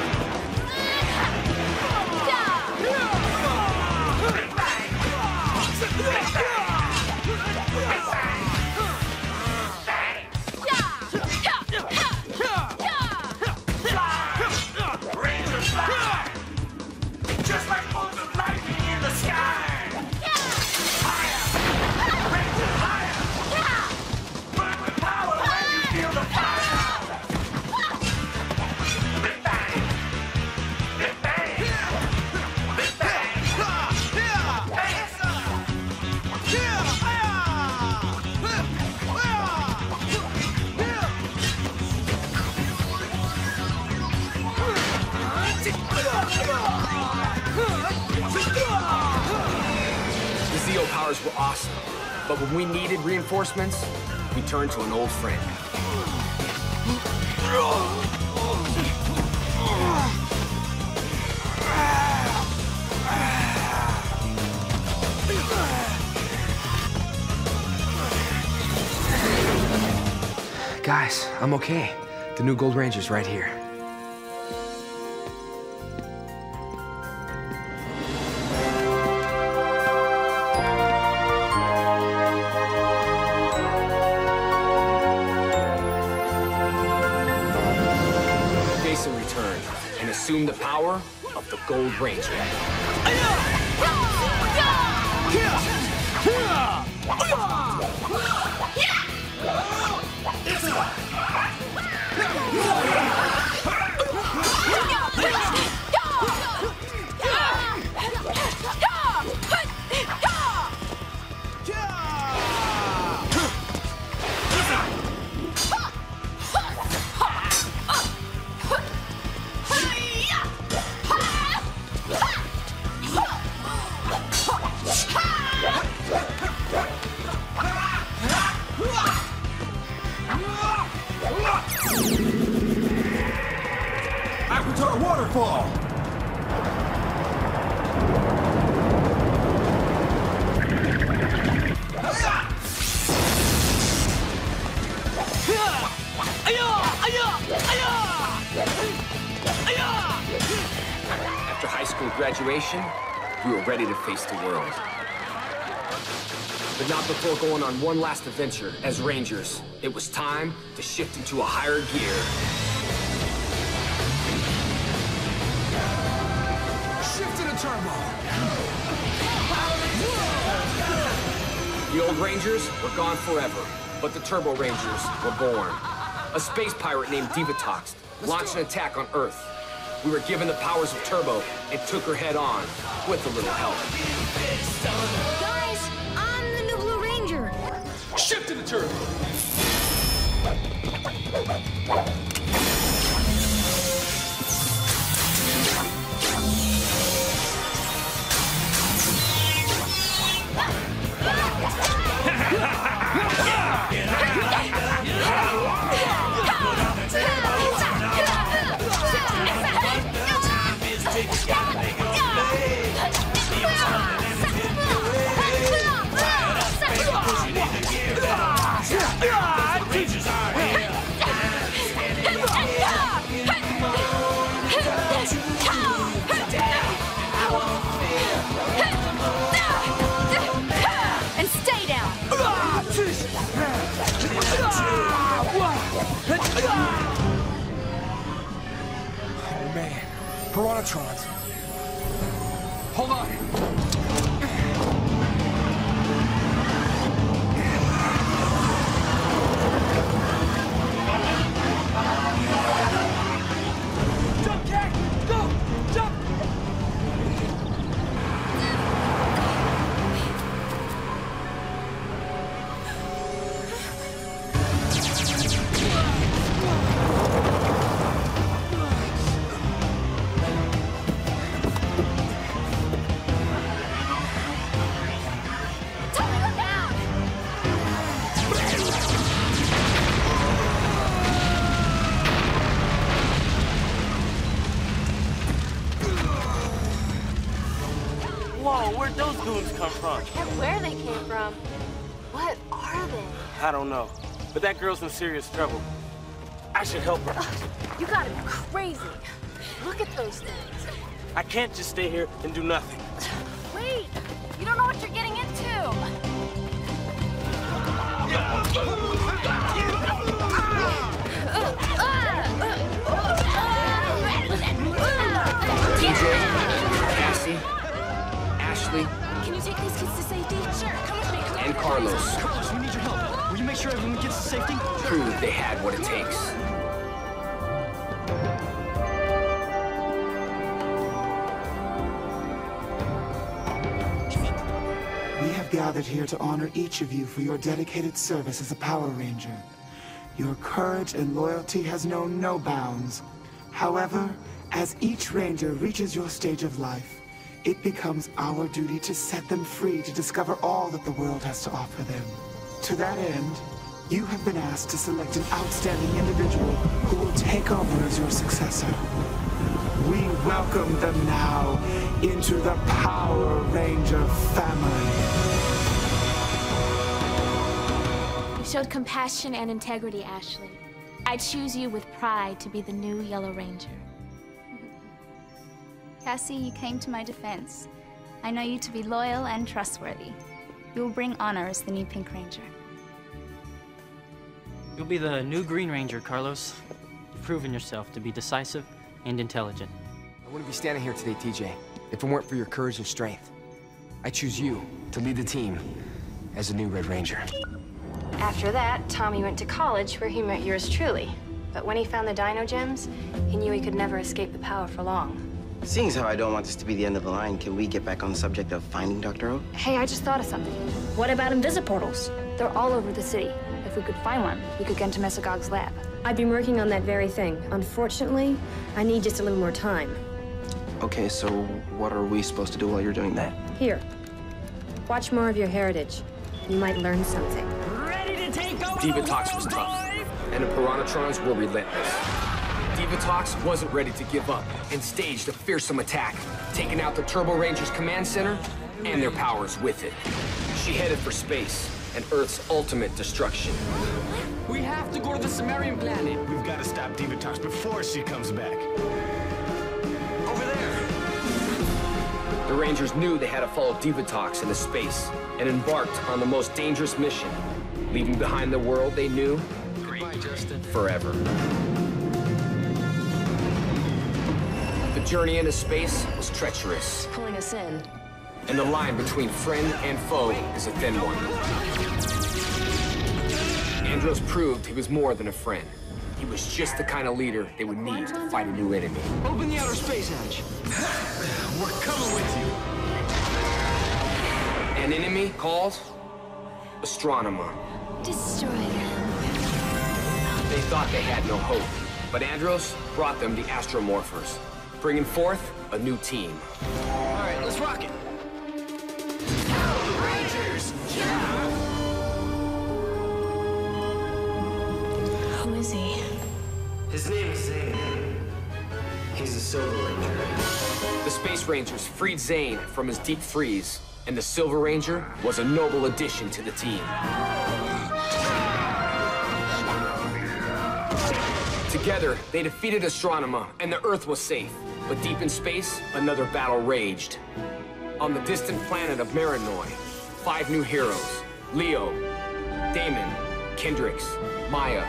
S2: powers were awesome. But when we needed reinforcements, we turned to an old friend. Guys, I'm okay. The new Gold Ranger's right here. The After high school graduation, we were ready to face the world. But not before going on one last adventure as Rangers. It was time to shift into a higher gear.
S36: Shift to the turbo!
S2: The old Rangers were gone forever, but the Turbo Rangers were born. A space pirate named Divatox launched an attack on Earth. We were given the powers of Turbo and took her head on, with a little help.
S22: Guys, I'm the new Blue Ranger.
S36: Shift to the turbo! Piranatrons.
S37: Girl's in serious trouble. I should help her.
S9: You gotta be crazy. Look at those things.
S37: I can't just stay here and do nothing.
S9: Wait, you don't know what you're getting into.
S2: TJ, Cassie, Ashley,
S9: Can you take these kids to safety? Sure, come with me. Come
S2: and Carlos
S28: Carlos, we need your help. Will you make sure everyone gets to safety?
S2: proved they had what it takes.
S38: We have gathered here to honor each of you for your dedicated service as a Power Ranger. Your courage and loyalty has known no bounds. However, as each Ranger reaches your stage of life, it becomes our duty to set them free to discover all that the world has to offer them. To that end, you have been asked to select an outstanding individual who will take over as your successor. We welcome them now into the Power Ranger family.
S39: You showed compassion and integrity, Ashley. I choose you with pride to be the new Yellow Ranger.
S33: Cassie, you came to my defense. I know you to be loyal and trustworthy. You will bring honor as the new Pink Ranger.
S28: You'll be the new Green Ranger, Carlos. You've proven yourself to be decisive and intelligent.
S40: I wouldn't be standing here today, TJ, if it weren't for your courage and strength. I choose you to lead the team as a new Red Ranger.
S9: After that, Tommy went to college where he met yours truly. But when he found the Dino Gems, he knew he could never escape the power for long.
S14: Seeing as how I don't want this to be the end of the line, can we get back on the subject of finding Dr. O?
S39: Hey, I just thought of something. What about invisiportals? They're all over the city. If we could find one, we could get into Mesogog's lab.
S4: I've been working on that very thing. Unfortunately, I need just a little more time.
S14: Okay, so what are we supposed to do while you're doing that?
S4: Here. Watch more of your heritage. You might learn something.
S36: Ready to take over
S2: Divatox was tough, and the Piranatrons were relentless. Divatox wasn't ready to give up and staged a fearsome attack, taking out the Turbo Rangers command center and their powers with it. She headed for space and Earth's ultimate destruction.
S36: We have to go to the Cimmerian planet.
S8: We've got to stop Divatox before she comes back. Over there!
S2: The Rangers knew they had to follow Divatox into space and embarked on the most dangerous mission, leaving behind the world they knew Goodbye, Justin. forever. The journey into space was treacherous,
S39: Pulling us in.
S2: And the line between friend and foe is a thin one. Andros proved he was more than a friend. He was just the kind of leader they would need to fight a new enemy.
S36: Open the outer space hatch.
S8: We're coming with you.
S2: An enemy called Astronema.
S39: Destroy them.
S2: They thought they had no hope, but Andros brought them the Astromorphers, bringing forth a new team.
S36: All right, let's rock it.
S8: Rangers!
S39: Who is he?
S14: His name is Zhane. He's a Silver Ranger.
S2: The Space Rangers freed Zhane from his deep freeze, and the Silver Ranger was a noble addition to the team. Together, they defeated Astronema, and the Earth was safe. But deep in space, another battle raged. On the distant planet of Mirinoi, five new heroes, Leo, Damon, Kendrix, Maya,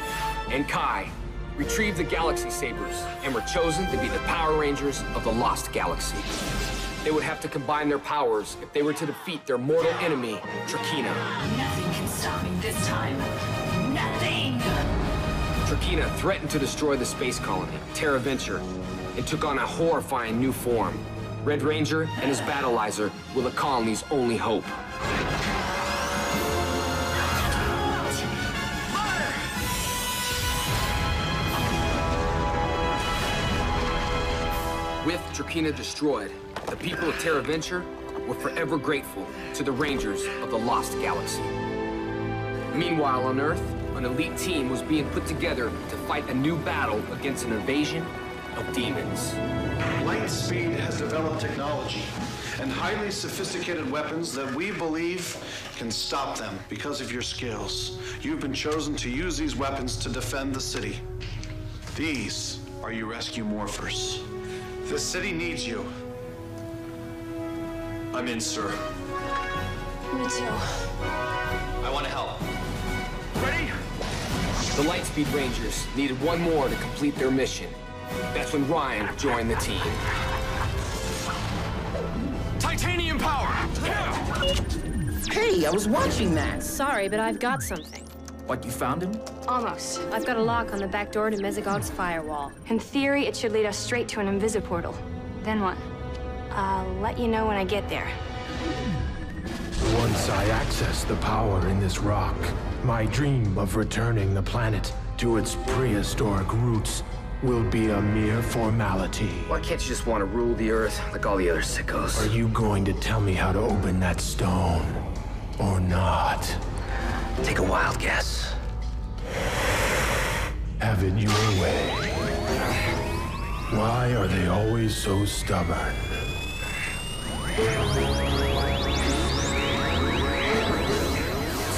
S2: and Kai, retrieved the Galaxy Sabers and were chosen to be the Power Rangers of the Lost Galaxy. They would have to combine their powers if they were to defeat their mortal enemy, Trakeena.
S41: Nothing can stop me this time. Nothing!
S2: Trakeena threatened to destroy the space colony, Terra Venture, and took on a horrifying new form. Red Ranger and his Battlizer were the colony's only hope. With Trakeena destroyed, the people of Terra Venture were forever grateful to the Rangers of the Lost Galaxy. Meanwhile, on Earth, an elite team was being put together to fight a new battle against an invasion of demons.
S42: Lightspeed has developed technology and highly sophisticated weapons that we believe can stop them because of your skills. You've been chosen to use these weapons to defend the city. These are your rescue morphers. The city needs you.
S43: I'm in, sir.
S39: Me too.
S43: I want to help.
S2: Ready? The Lightspeed Rangers needed one more to complete their mission. That's when Ryan joined the team.
S36: Titanium power!
S4: Hey, I was watching that. Sorry, but I've got something.
S3: What, you found him?
S9: Almost. I've got a lock on the back door to Mesogog's firewall. In theory, it should lead us straight to an invisiportal. Then what? I'll let you know when I get there.
S44: Once I access the power in this rock, my dream of returning the planet to its prehistoric roots
S7: will be a mere formality.
S2: Why can't you just want to rule the Earth like all the other sickos?
S7: Are you going to tell me how to open that stone? Or not?
S2: Take a wild guess.
S7: Have it your way. Why are they always so stubborn?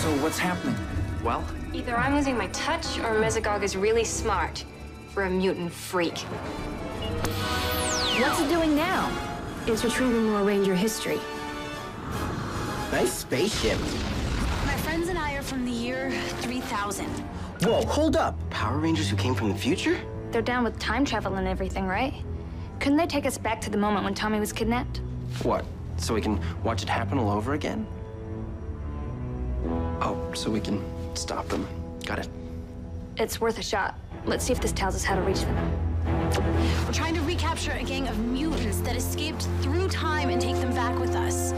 S3: So what's happening? Well,
S9: Either I'm losing my touch, or Mesogog is really smart for a mutant freak.
S5: What's it doing now?
S9: It's retrieving more Ranger history.
S5: Nice spaceship.
S27: My friends and I are from the year 3000.
S5: Whoa, hold up.
S14: Power Rangers who came from the future?
S9: They're down with time travel and everything, right? Couldn't they take us back to the moment when Tommy was kidnapped?
S14: What? So we can watch it happen all over again? Oh, so we can stop them. Got it.
S9: It's worth a shot. Let's see if this tells us how to reach them.
S27: We're trying to recapture a gang of mutants that escaped through time and take them back with us.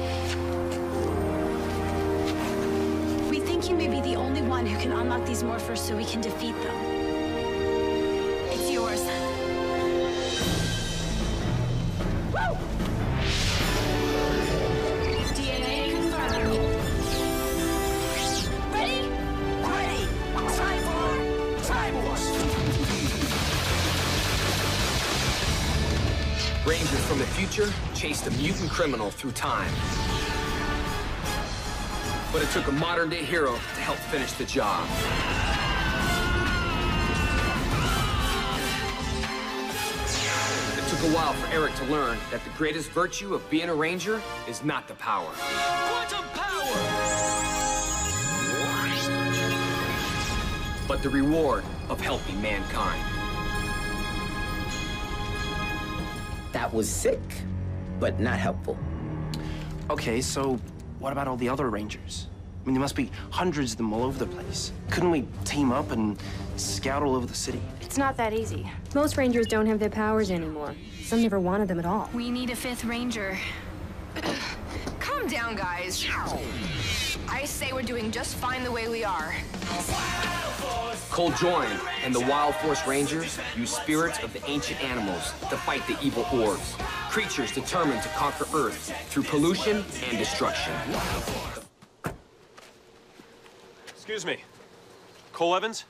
S27: We think you may be the only one who can unlock these morphers so we can defeat them.
S2: Future chased a mutant criminal through time. But it took a modern-day hero to help finish the job. It took a while for Eric to learn that the greatest virtue of being a ranger is not the power. Quantum power! But the reward of helping mankind.
S5: That was sick, but not helpful.
S14: Okay, so what about all the other Rangers? I mean, there must be hundreds of them all over the place. Couldn't we team up and scout all over the city?
S9: It's not that easy. Most Rangers don't have their powers anymore. Some never wanted them at all.
S27: We need a fifth ranger.
S45: Calm down, guys. I say we're doing just fine the way we are.
S2: Cole Join and the Wild Force Rangers use spirits of the ancient animals to fight the evil Orgs, creatures determined to conquer Earth through pollution and destruction.
S46: Excuse me. Cole Evans?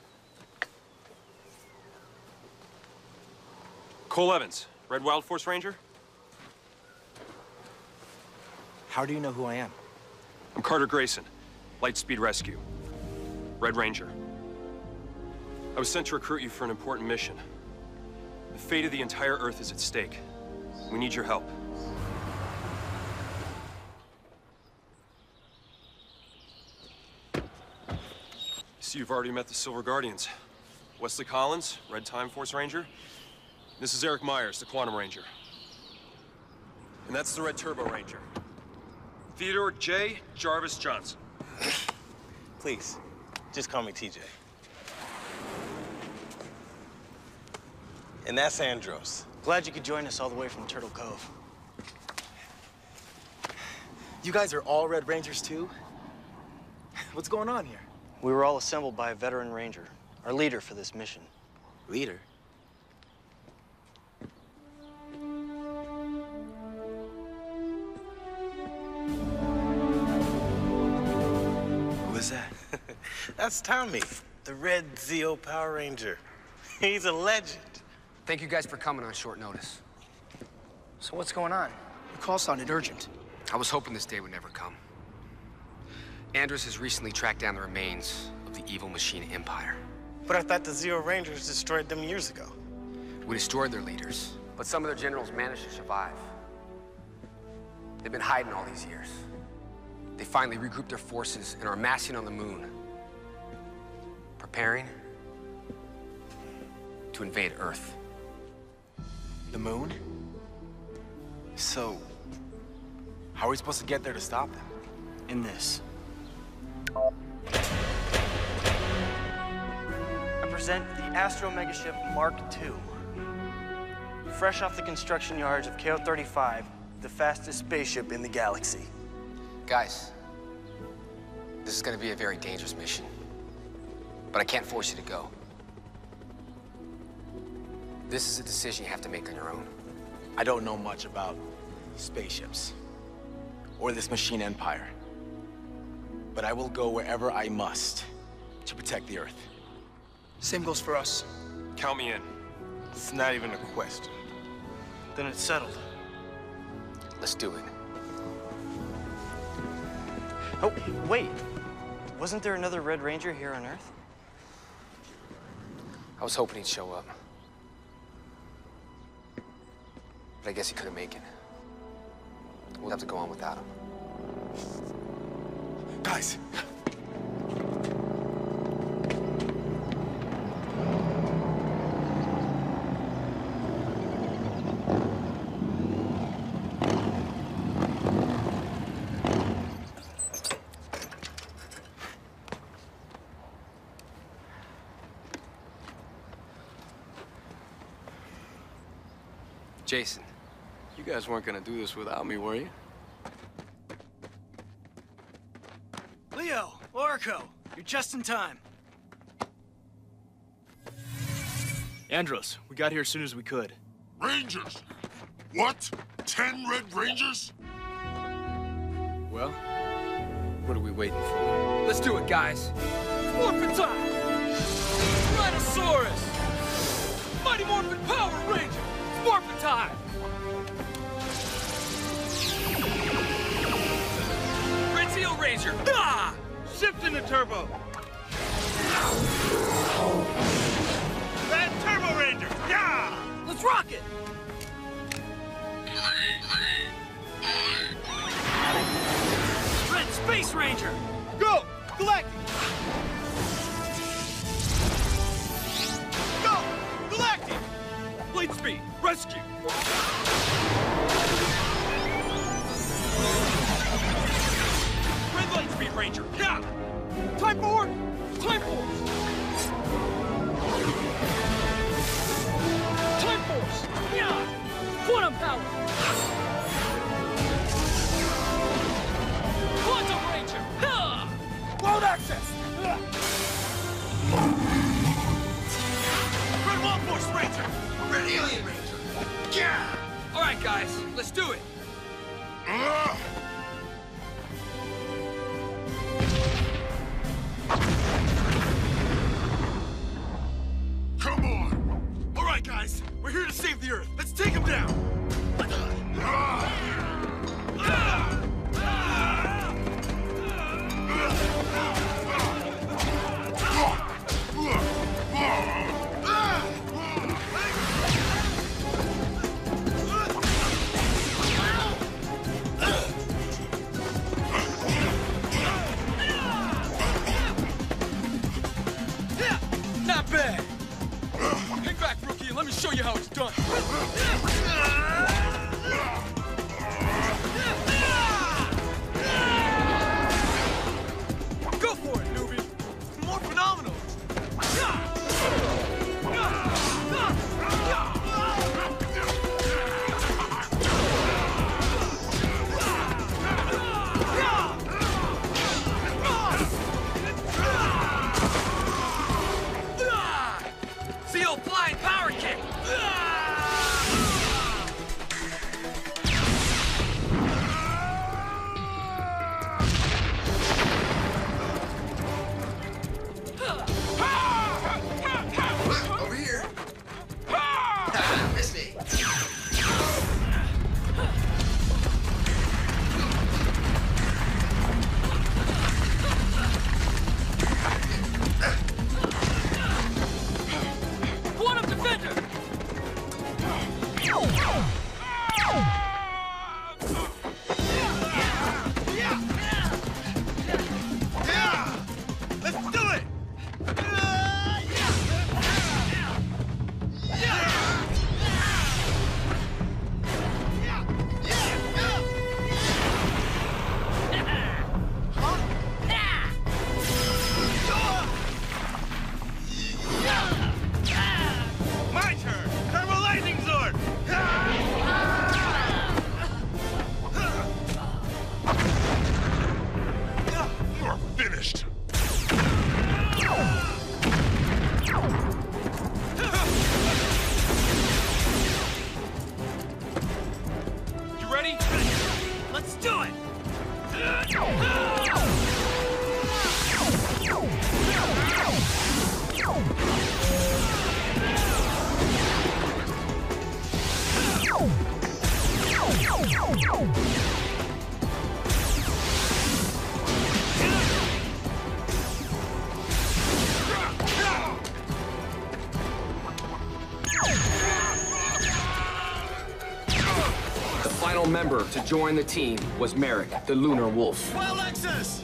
S46: Cole Evans, Red Wild Force Ranger?
S47: How do you know who I am?
S46: I'm Carter Grayson, Lightspeed Rescue. Red Ranger. I was sent to recruit you for an important mission. The fate of the entire Earth is at stake. We need your help. So you've already met the Silver Guardians. Wesley Collins, Red Time Force Ranger. This is Eric Myers, the Quantum Ranger. And that's the Red Turbo Ranger. Theodore J. Jarvis Johnson.
S47: Please, just call me TJ. And that's Andros. Glad you could join us all the way from Turtle Cove. You guys are all Red Rangers too? What's going on here?
S48: We were all assembled by a veteran ranger, our leader for this mission.
S47: Leader? That's Tommy, the Red Zeo Power Ranger. He's a legend.
S2: Thank you guys for coming on short notice.
S48: So what's going on?
S49: The call sounded urgent.
S2: I was hoping this day would never come. Andros has recently tracked down the remains of the evil machine Empire.
S48: But I thought the Zeo Rangers destroyed them years ago.
S2: We destroyed their leaders, but some of their generals managed to survive. They've been hiding all these years. They finally regrouped their forces and are amassing on the moon. Preparing to invade Earth.
S47: The moon? So, how are we supposed to get there to stop them?
S48: In this. I present the Astro Megaship Mark II. Fresh off the construction yards of KO-35, the fastest spaceship in the galaxy.
S2: Guys, this is gonna be a very dangerous mission. But I can't force you to go. This is a decision you have to make on your own.
S47: I don't know much about spaceships or this machine empire. But I will go wherever I must to protect the Earth.
S48: Same goes for us.
S46: Count me in.
S47: It's not even a question.
S48: Then it's settled.
S2: Let's do it.
S48: Oh, wait. Wasn't there another Red Ranger here on Earth?
S2: I was hoping he'd show up. But I guess he couldn't make it. We'll have to go on without him.
S47: Guys!
S2: Jason.
S50: You guys weren't gonna do this without me, were you?
S48: Leo, Aurico, you're just in time. Andros, we got here as soon as we could.
S11: Rangers! What? Ten Red Rangers?
S2: Well, what are we waiting for? Let's do it, guys.
S18: Morphin time! Tyrannosaurus! Mighty Morphin Power Ranger! Morphin time! Red Zeo Ranger! Ah! Shift into turbo! Red Turbo Ranger! Yeah! Let's rock it! Red Space Ranger! Go! Galactic! Rescue! Red light speed ranger! Yeah! Time forward! Time force! Time force! Yeah! Quantum power! Quantum ranger! World access! Red wild force ranger! Red alien ranger! Yeah! All right, guys, let's do it.
S11: Come
S2: member to join the team was Merrick, the Lunar Wolf.
S36: Well, Lexus!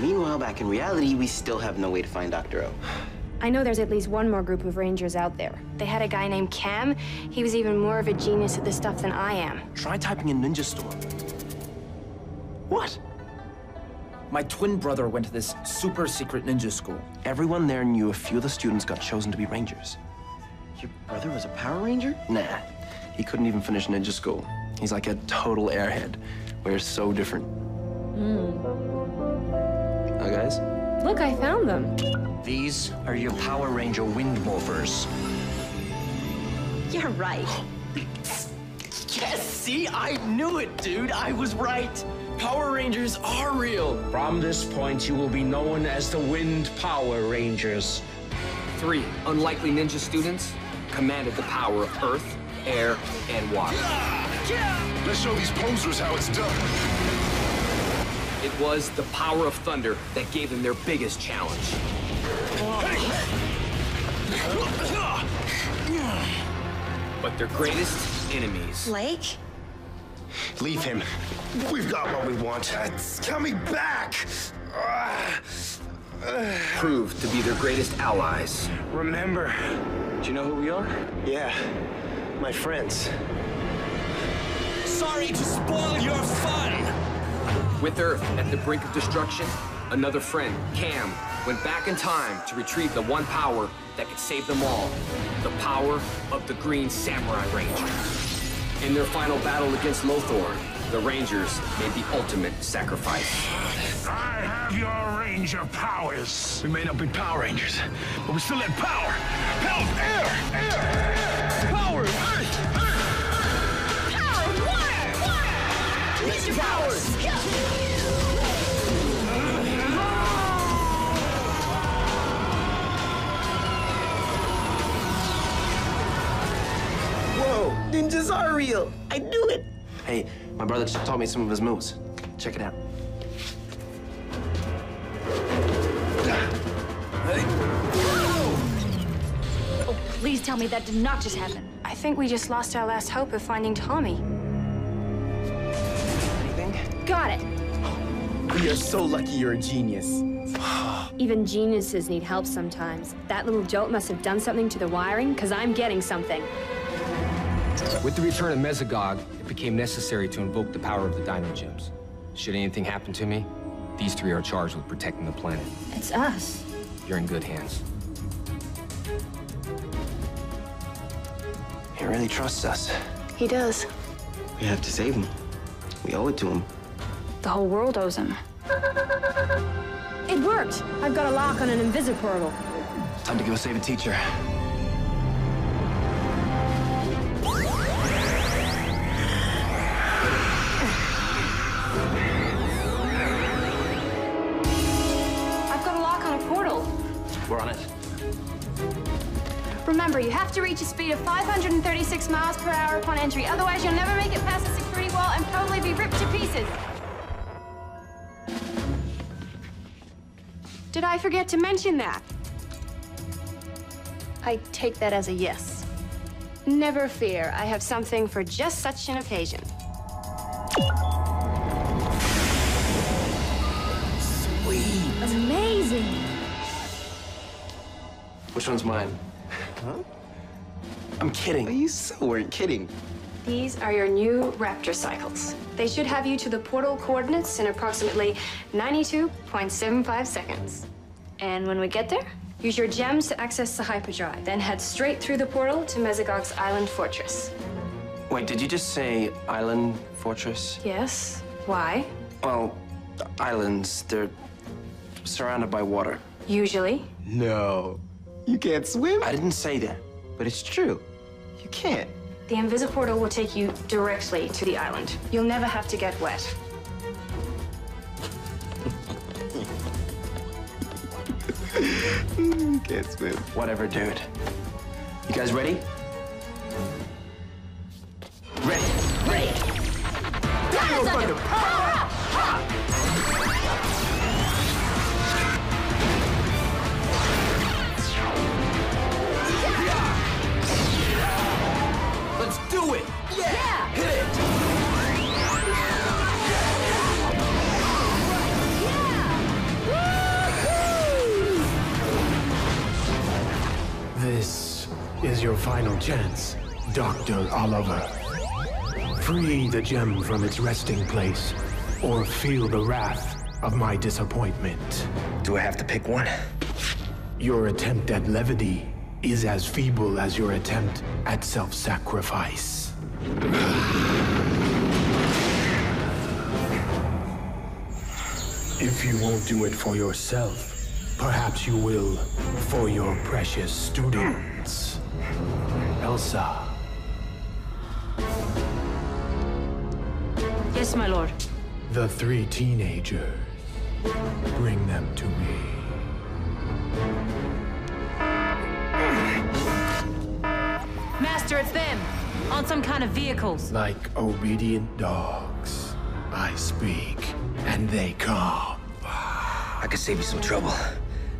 S51: Meanwhile, back in reality, we still have no way to find Dr. O.
S9: I know there's at least one more group of rangers out there. They had a guy named Cam. He was even more of a genius at this stuff than I am.
S14: Try typing in Ninja Storm.
S3: Twin brother went to this super secret ninja school.
S14: Everyone there knew a few of the students got chosen to be rangers.
S51: Your brother was a Power Ranger?
S14: Nah, he couldn't even finish ninja school. He's like a total airhead. We're so different.
S9: Hmm.
S14: Oh, guys?
S9: Look, I found them.
S52: These are your Power Ranger Wind Morphers.
S33: You're right.
S36: Yes, see? I knew it, dude. I was right. Power Rangers are real.
S52: From this point, you will be known as the Wind Power Rangers.
S2: Three unlikely ninja students commanded the power of earth, air, and water.
S53: Let's show these posers how it's done.
S2: It was the power of thunder that gave them their biggest challenge. But their greatest enemies
S33: Blake?
S53: Leave him. We've got what we want. It's coming back.
S2: proved to be their greatest allies.
S52: Remember, do you know who we are? Yeah, my friends.
S36: Sorry to spoil your fun.
S2: With Earth at the brink of destruction, another friend, Cam, went back in time to retrieve the one power that could save them all the power of the Green Samurai Ranger. In their final battle against Lothor, the Rangers made the ultimate sacrifice.
S44: I have your ranger powers. We may not be Power Rangers, but we still have power. Help! Air! Air! Air! Power! Earth! Earth!
S36: Power! Water! Water! Ninja powers!
S51: Ninjas are real. I knew it.
S14: Hey, my brother just taught me some of his moves. Check it out.
S9: Oh, please tell me that did not just happen. I think we just lost our last hope of finding Tommy.
S14: Anything?
S9: Got it.
S54: We are so lucky you're a genius.
S4: Even geniuses need help sometimes. That little jolt must have done something to the wiring, because I'm getting something.
S2: With the return of Mesogog, it became necessary to invoke the power of the Dino Gems. Should anything happen to me, these three are charged with protecting the planet.
S4: It's us.
S2: You're in good hands.
S14: He really trusts us.
S9: He does.
S51: We have to save him. We owe it to him.
S9: The whole world owes him.
S4: It worked! I've got a lock on an invisiportal.
S14: Time to go save a teacher.
S9: Speed of 536 miles per hour upon entry. Otherwise, you'll never make it past the security wall and probably be ripped to pieces. Did I forget to mention that? I take that as a yes. Never fear, I have something for just such an occasion.
S14: Sweet.
S4: Amazing!
S14: Which one's mine? Huh? I'm kidding.
S51: You so weren't kidding.
S9: These are your new Raptor cycles. They should have you to the portal coordinates in approximately 92.75 seconds. And when we get there, use your gems to access the hyperdrive, then head straight through the portal to Mesogog's island fortress.
S14: Wait, did you just say island fortress?
S9: Yes? Why?
S14: Well, islands, they're surrounded by water.
S9: Usually.
S51: No. You can't swim?
S14: I didn't say that.
S51: But it's true. You can't.
S9: The invisiportal will take you directly to the island. You'll never have to get wet.
S51: you can't swim.
S14: Whatever, dude. You guys ready?
S36: Ready! Ready! Dino
S22: Thunder,
S2: do it!
S22: Yeah!
S2: Hit it!
S7: This is your final chance, Dr. Oliver. Free the gem from its resting place, or feel the wrath of my disappointment.
S55: Do I have to pick one?
S7: Your attempt at levity is as feeble as your attempt at self-sacrifice. If you won't do it for yourself, perhaps you will for your precious students. Elsa.
S9: Yes, my lord.
S7: The three teenagers. Bring them to me.
S1: Master, it's them. On some kind of vehicles.
S7: Like obedient dogs, I speak, and they come.
S55: I could save you some trouble.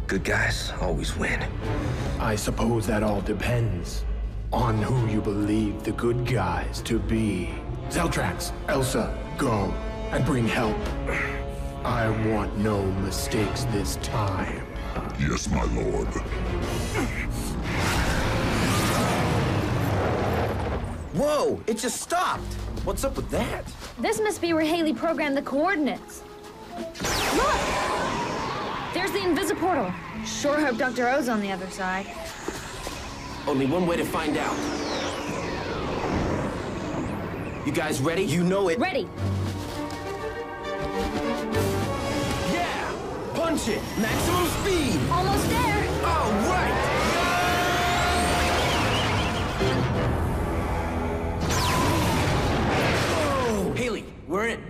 S55: Good guys always win.
S7: I suppose that all depends on who you believe the good guys to be. Zeltrax, Elsa, go and bring help. I want no mistakes this time.
S11: Yes, my lord.
S5: Whoa, it just stopped. What's up with that?
S27: This must be where Hayley programmed the coordinates. Look! There's the invisiportal. Sure hope Dr. O's on the other side.
S5: Only one way to find out. You guys ready? You know it.
S27: Ready.
S5: Yeah! Punch it! Maximum speed!
S27: Almost there.
S5: All right! We're in.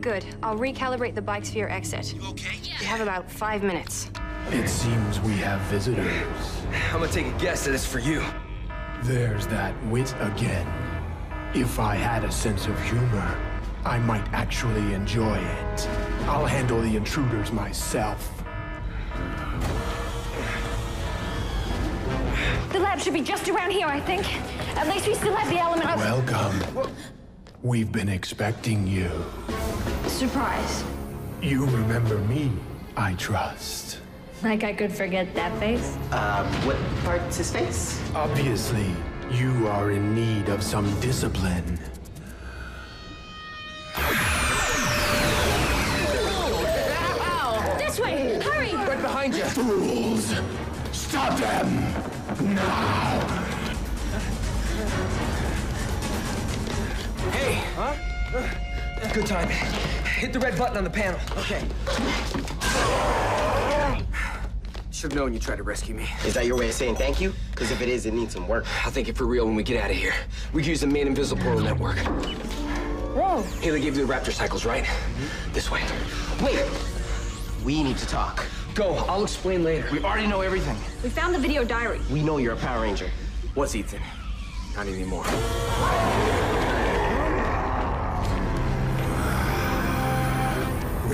S9: Good. I'll recalibrate the bikes for your exit. You okay? You have about five minutes.
S7: It seems we have visitors.
S55: I'm gonna take a guess that it's for you.
S7: There's that wit again. If I had a sense of humor, I might actually enjoy it. I'll handle the intruders myself.
S27: The lab should be just around here, I think. At least we still have the element of...
S7: Welcome. We've been expecting you.
S27: Surprise.
S7: You remember me, I trust.
S27: Like I could forget that face.
S5: Um, what part's his face?
S7: Obviously, you are in need of some discipline.
S27: This way! Hurry!
S2: Right behind you!
S7: Fools! Stop them! Now!
S2: Hey! Huh? Good time. Hit the red button on the panel. Okay. Should've known you'd try to rescue me.
S55: Is that your way of saying thank you? Because if it is, it needs some work.
S2: I'll thank it for real when we get out of here. We can use the main invisible portal network.
S27: Whoa.
S2: Hayley gave you the raptor cycles, right? This way.
S5: Wait! We need to talk.
S2: Go, I'll explain later.
S3: We already know everything.
S27: We found the video diary.
S5: We know you're a Power Ranger.
S2: What's Ethan? Not anymore.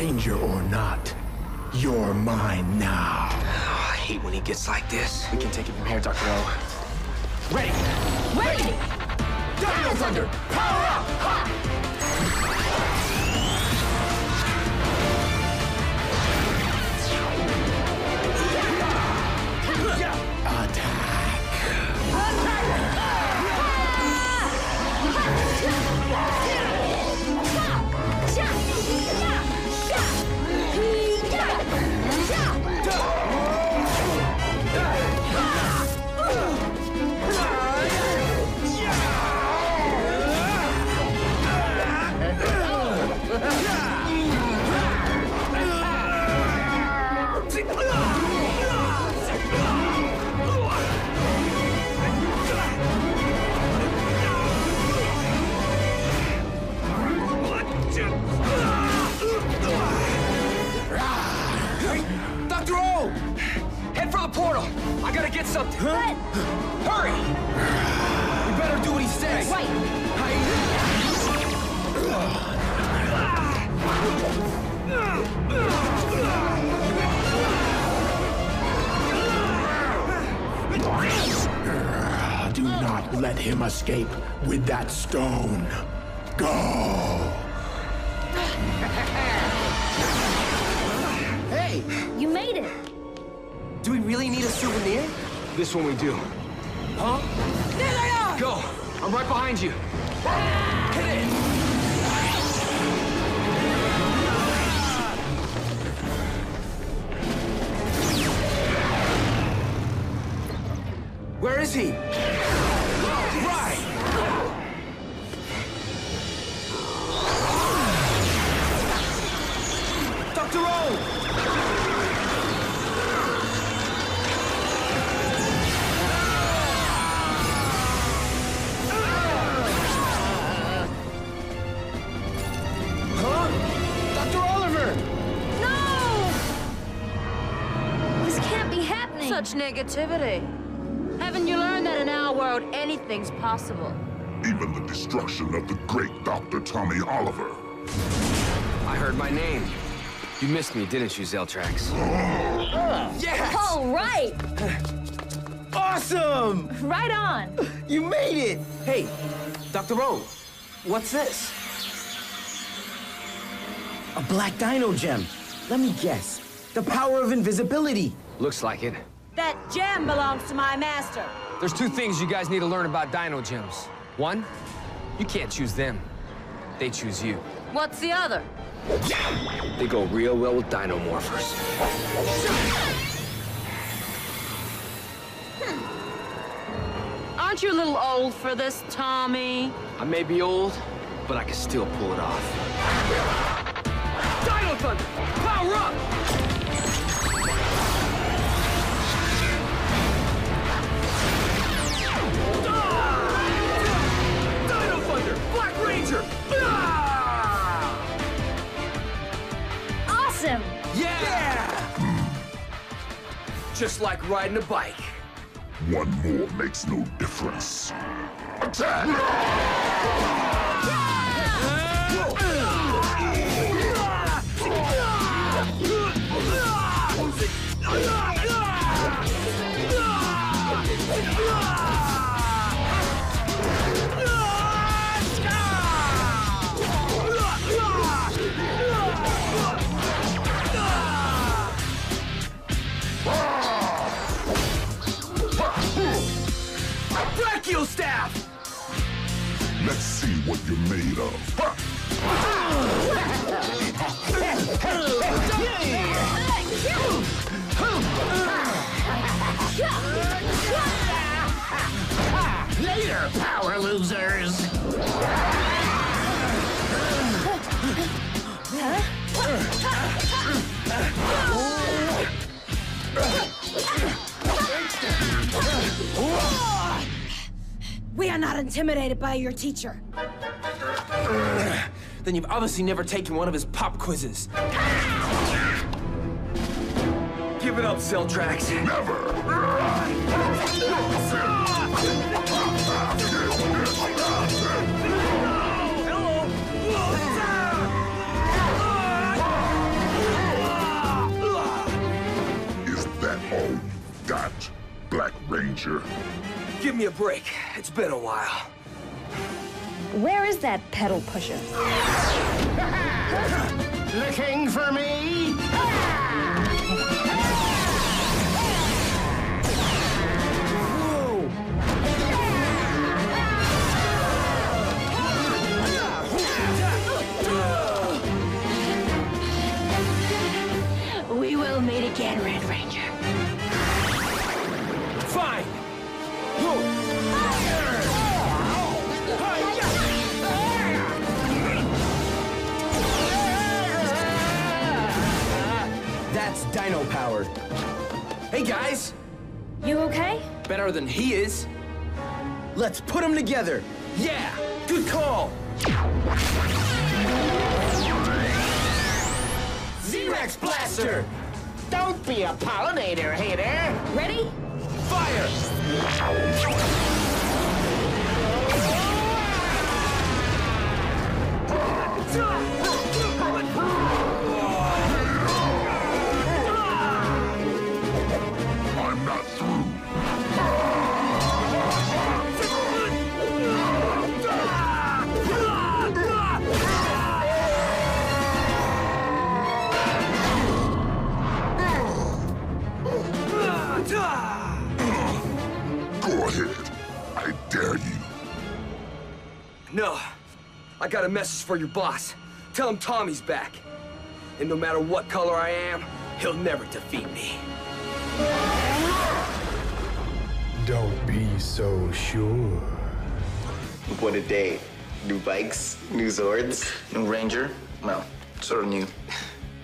S7: Ranger or not, you're mine now.
S2: Oh, I hate when he gets like this. We can take it from here, Dr. O. Ready!
S27: Ready!
S22: Dino Thunder, power up! Ha!
S2: I gotta get something.
S27: What?
S2: Hurry! We better do what he says.
S27: Right.
S7: Do not let him escape with that stone. Go!
S8: Hey!
S4: You made it!
S8: Do we really need a souvenir?
S2: This one we do.
S8: Huh?
S2: There they are! Go! I'm right behind you. Hit it!
S8: Where is he?
S1: Negativity. Haven't you learned that in our world, anything's possible?
S11: Even the destruction of the great Dr. Tommy Oliver.
S2: I heard my name. You missed me, didn't you, Zeltrax?
S8: Yes!
S4: All right!
S8: Awesome!
S4: Right on!
S8: You made it! Hey, Dr. O, what's this? A black dino gem. Let me guess. The power of invisibility.
S2: Looks like it.
S1: That gem belongs to my master.
S2: There's two things you guys need to learn about dino gems. One, you can't choose them. They choose you.
S1: What's the other?
S2: They go real well with dino morphers.
S1: Aren't you a little old for this, Tommy?
S2: I may be old, but I can still pull it off. Dino Thunder! Power up! Just like riding a bike.
S11: One more makes no difference. Attack!
S2: Brachio Staff!
S11: Let's see what you're made of.
S56: Later, power losers!
S1: We are not intimidated by your teacher.
S8: Then you've obviously never taken one of his pop quizzes.
S2: Give it up, Zeltrax. Never!
S11: Is that all you got, Black Ranger?
S2: Give me a break. It's been a while.
S4: Where is that pedal pusher?
S56: Looking for me?
S1: We will meet again, Red Ranger.
S8: Fine! That's dino powered. Hey guys,
S4: You okay?
S8: better than he is. Let's put them together. Yeah, good call. Z-Rex Blaster!
S56: Don't be a pollinator hater!
S4: Ready?
S8: Fire!
S57: Got a message for your boss. Tell him Tommy's back. And no matter what color I am, he'll never defeat me.
S7: Don't be so sure.
S5: What a day. New bikes, new Zords.
S3: New Ranger? Well, sort of new.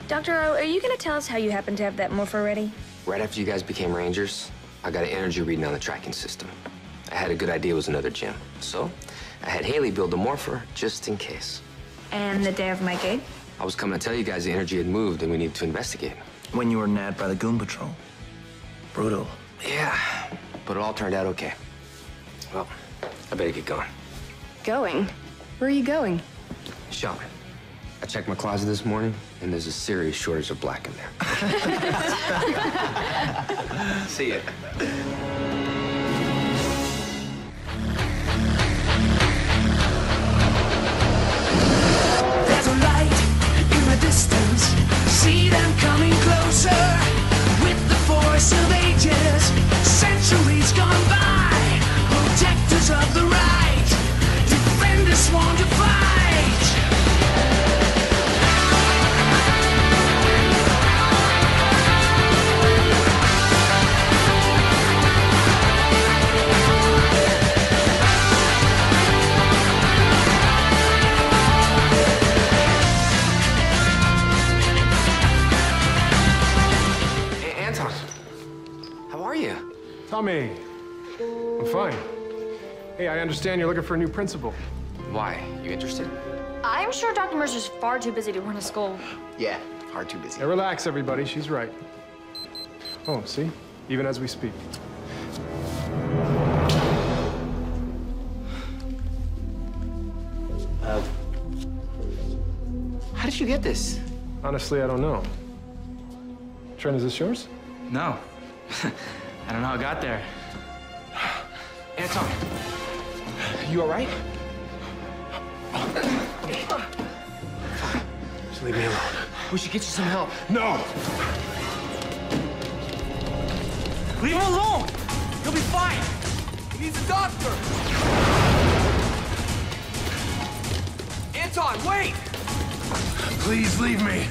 S58: Dr. O, are you gonna tell us how you happen to have that morpher ready?
S2: Right after you guys became Rangers, I got an energy reading on the tracking system. I had a good idea it was another gym. So, I had Hayley build a morpher just in case.
S58: And the day of my gig?
S2: I was coming to tell you guys the energy had moved and we needed to investigate.
S3: When you were nabbed by the Goon Patrol. Brutal.
S2: Yeah, but it all turned out okay. Well, I better get going.
S9: Going? Where are you going?
S2: Shopping. I checked my closet this morning, and there's a serious shortage of black in there. See ya.
S36: See them coming closer. With the force of ages, centuries gone by. Protectors of the right, defenders sworn to fight.
S59: Tommy, I'm fine. Hey, I understand you're looking for a new principal.
S2: Why? You interested?
S4: I'm sure Dr. Mercer's far too busy to run a school.
S5: Yeah, far too busy.
S59: Now relax, everybody. She's right. Oh, see? Even as we speak.
S2: Uh, how did you get this?
S59: Honestly, I don't know. Trent, is this yours?
S18: No. I don't know how I got there.
S3: Anton, you all right?
S59: Just leave me alone.
S3: We should get you some help.
S59: No!
S36: Leave him alone! He'll be fine! He needs a doctor!
S57: Anton, wait!
S59: Please leave me.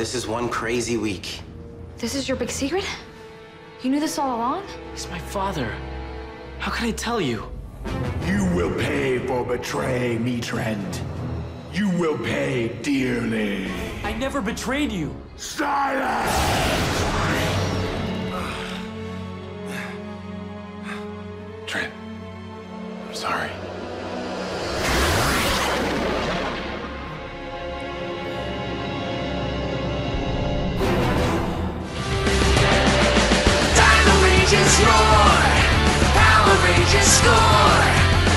S3: This is one crazy week.
S4: This is your big secret? You knew this all along?
S18: He's my father. How can I tell you?
S7: You will pay for betraying me, Trent. You will pay dearly.
S18: I never betrayed you.
S7: Silence! Trent, I'm sorry.
S36: Score.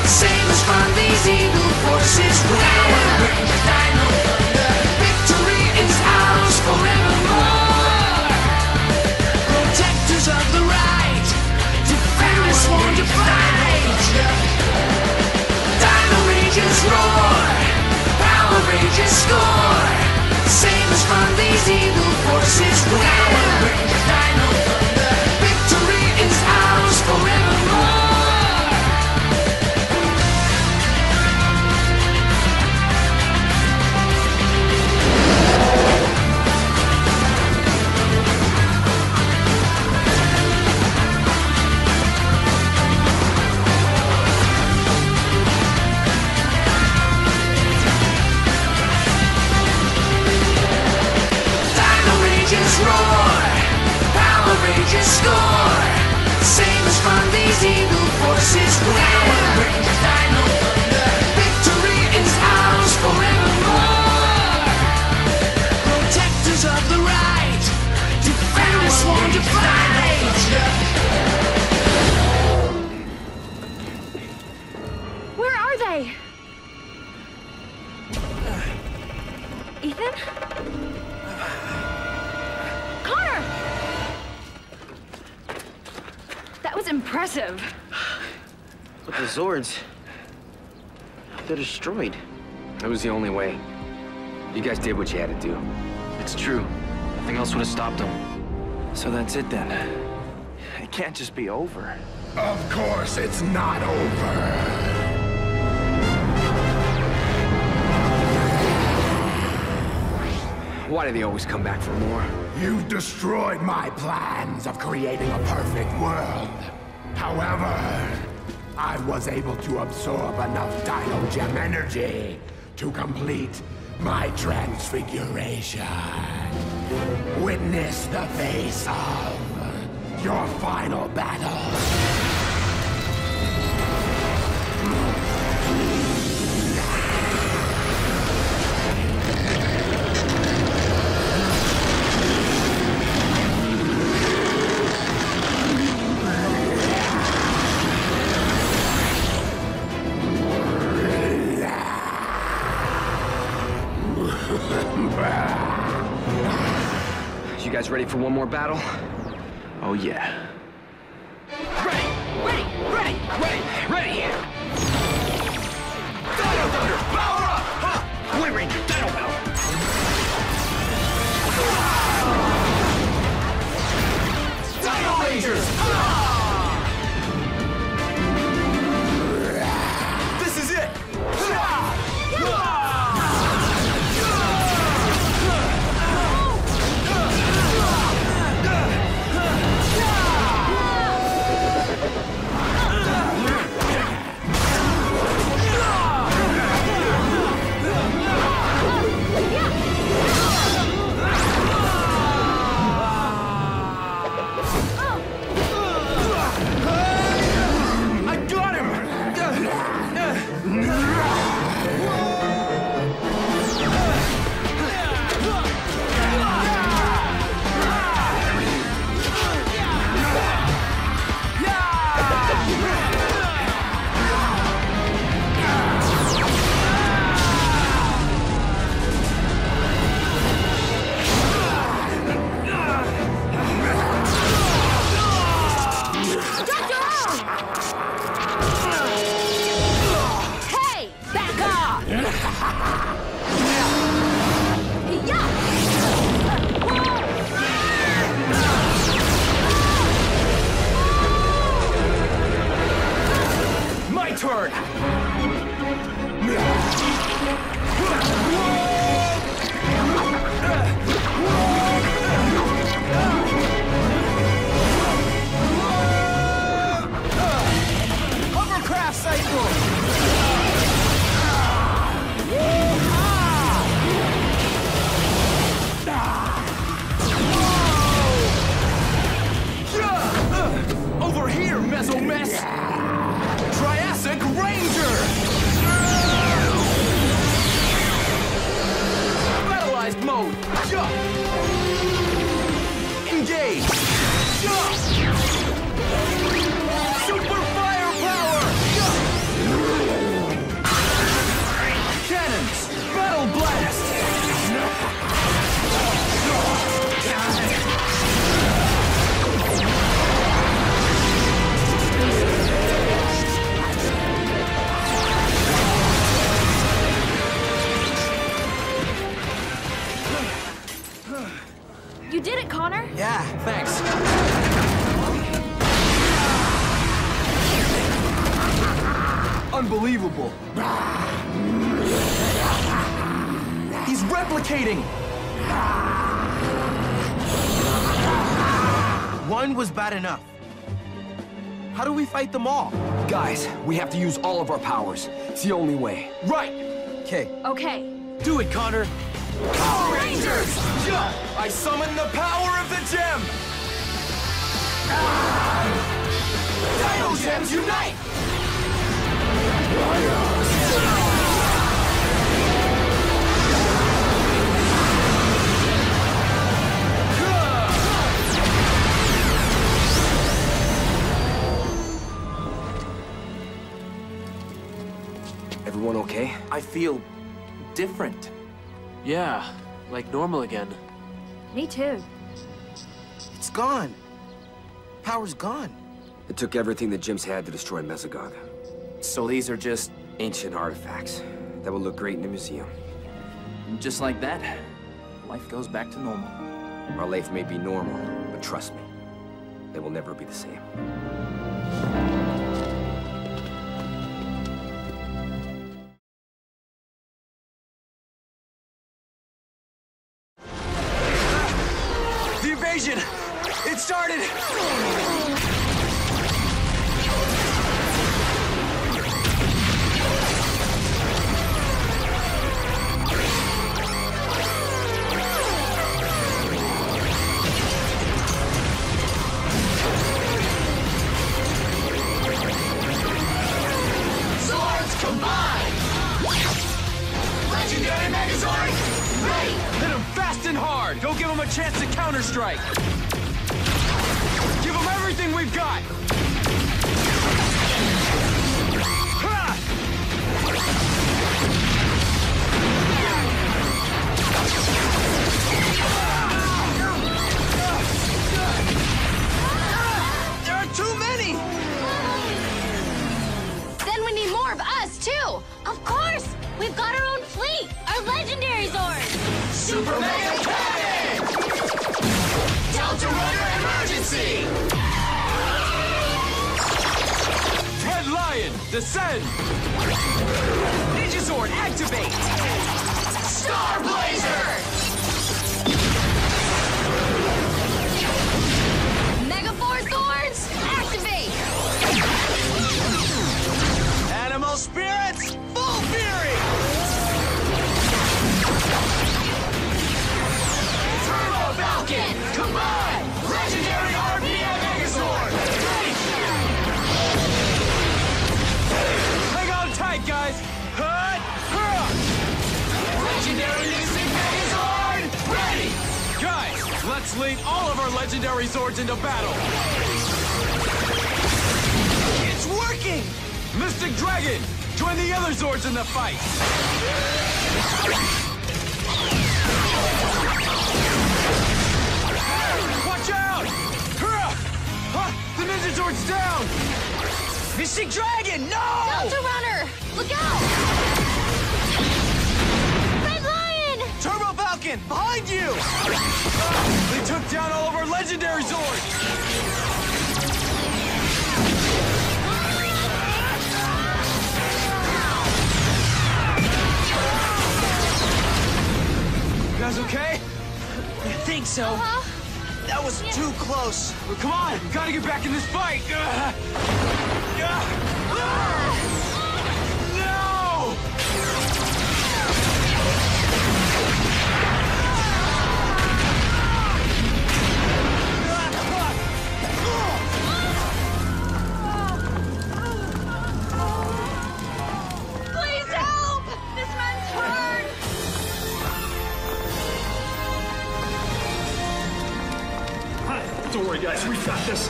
S36: Save us from these evil forces. Power Rangers Dino Thunder. Victory is ours forevermore. Protectors of the right, defenders sworn to fight. Dino Rangers roar, Power Rangers score. Save us from these evil forces. Power Rangers
S22: did what you had to do.
S3: It's true. Nothing else would have stopped him. So that's it then. It can't just be over.
S7: Of course it's not over.
S22: Why do they always come back for more?
S7: You've destroyed my plans of creating a perfect world. However, I was able to absorb enough Dino Gem energy to complete my transfiguration. Witness the face of your final battle.
S22: More battle?
S18: Here, Mesomess! Triassic
S5: we
S2: have to use all of our powers. It's the only way.
S18: Right! Okay.
S4: Okay.
S18: Do it, Connor! Power Rangers! Jump! I summon the power of the gem! Dino Gems unite!
S5: I feel different.
S60: Yeah, like normal again.
S4: Me too.
S5: It's gone. Power's gone.
S18: It took everything the Gems had to destroy Mesogog.
S3: So these are just...
S18: Ancient artifacts that will look great in a museum.
S3: And Just like that, life goes back to normal.
S18: Our life may be normal, but trust me, it will never be the same.
S61: The
S62: Ninja Zord's down!
S61: Mystic Dragon, no!
S22: Delta Runner, look out! Red Lion!
S61: Turbo Falcon, behind you!
S62: They took down all of our legendary Zords! You guys okay?
S61: I think so.
S22: Uh-huh.
S61: That was too close.
S62: Well, come on, we gotta get back in this fight! Ugh. Ugh.
S47: Don't worry, guys. We got this.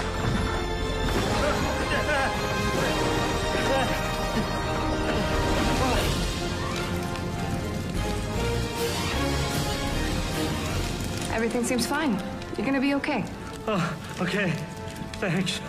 S9: Everything seems fine. You're gonna be okay.
S47: Oh, okay. Thanks.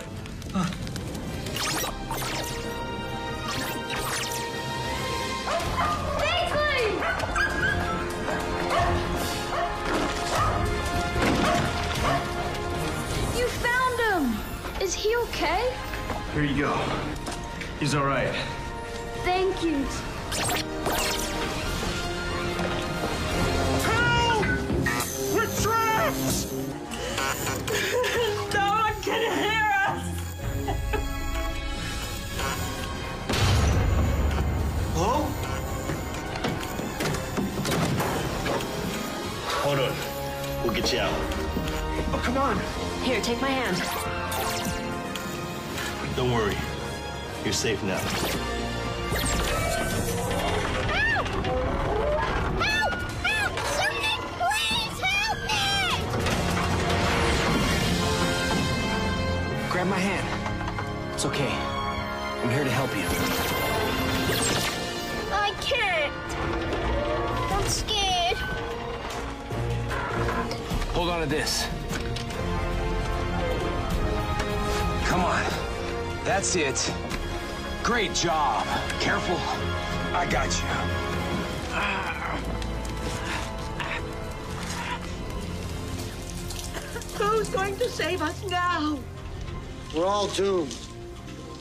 S19: Doomed.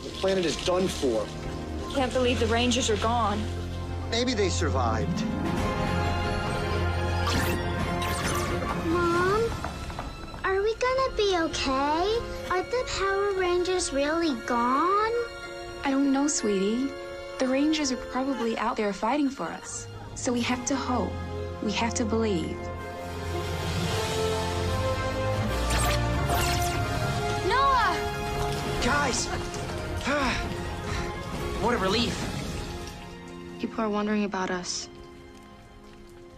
S19: The planet is done for.
S4: Can't believe the Rangers are gone.
S19: Maybe they survived.
S63: Mom, are we gonna be okay? Are the Power Rangers really gone?
S9: I don't know, sweetie. The Rangers are probably out there fighting for us. So we have to hope. We have to believe.
S3: Guys! what a relief.
S9: People are wondering about us.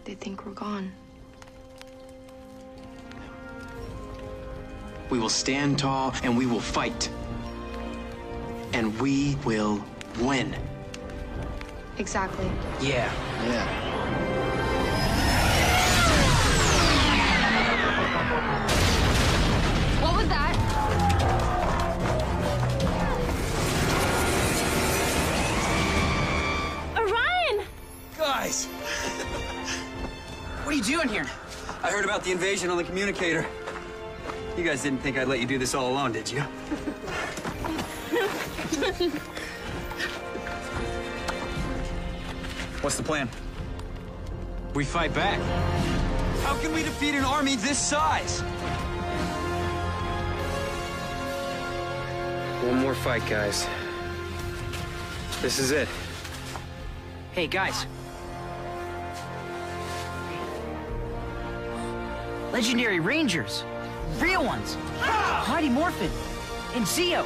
S9: They think we're gone.
S3: We will stand tall and we will fight. And we will win.
S9: Exactly.
S3: Yeah.
S19: Yeah.
S64: The invasion on the communicator. You guys didn't think I'd let you do this all alone, did you? What's the plan? We fight back. How can we defeat an army this size?
S65: One more fight, guys. This is it.
S3: Hey, guys.
S66: Legendary Rangers. Real ones. Mighty Morphin. And Zeo.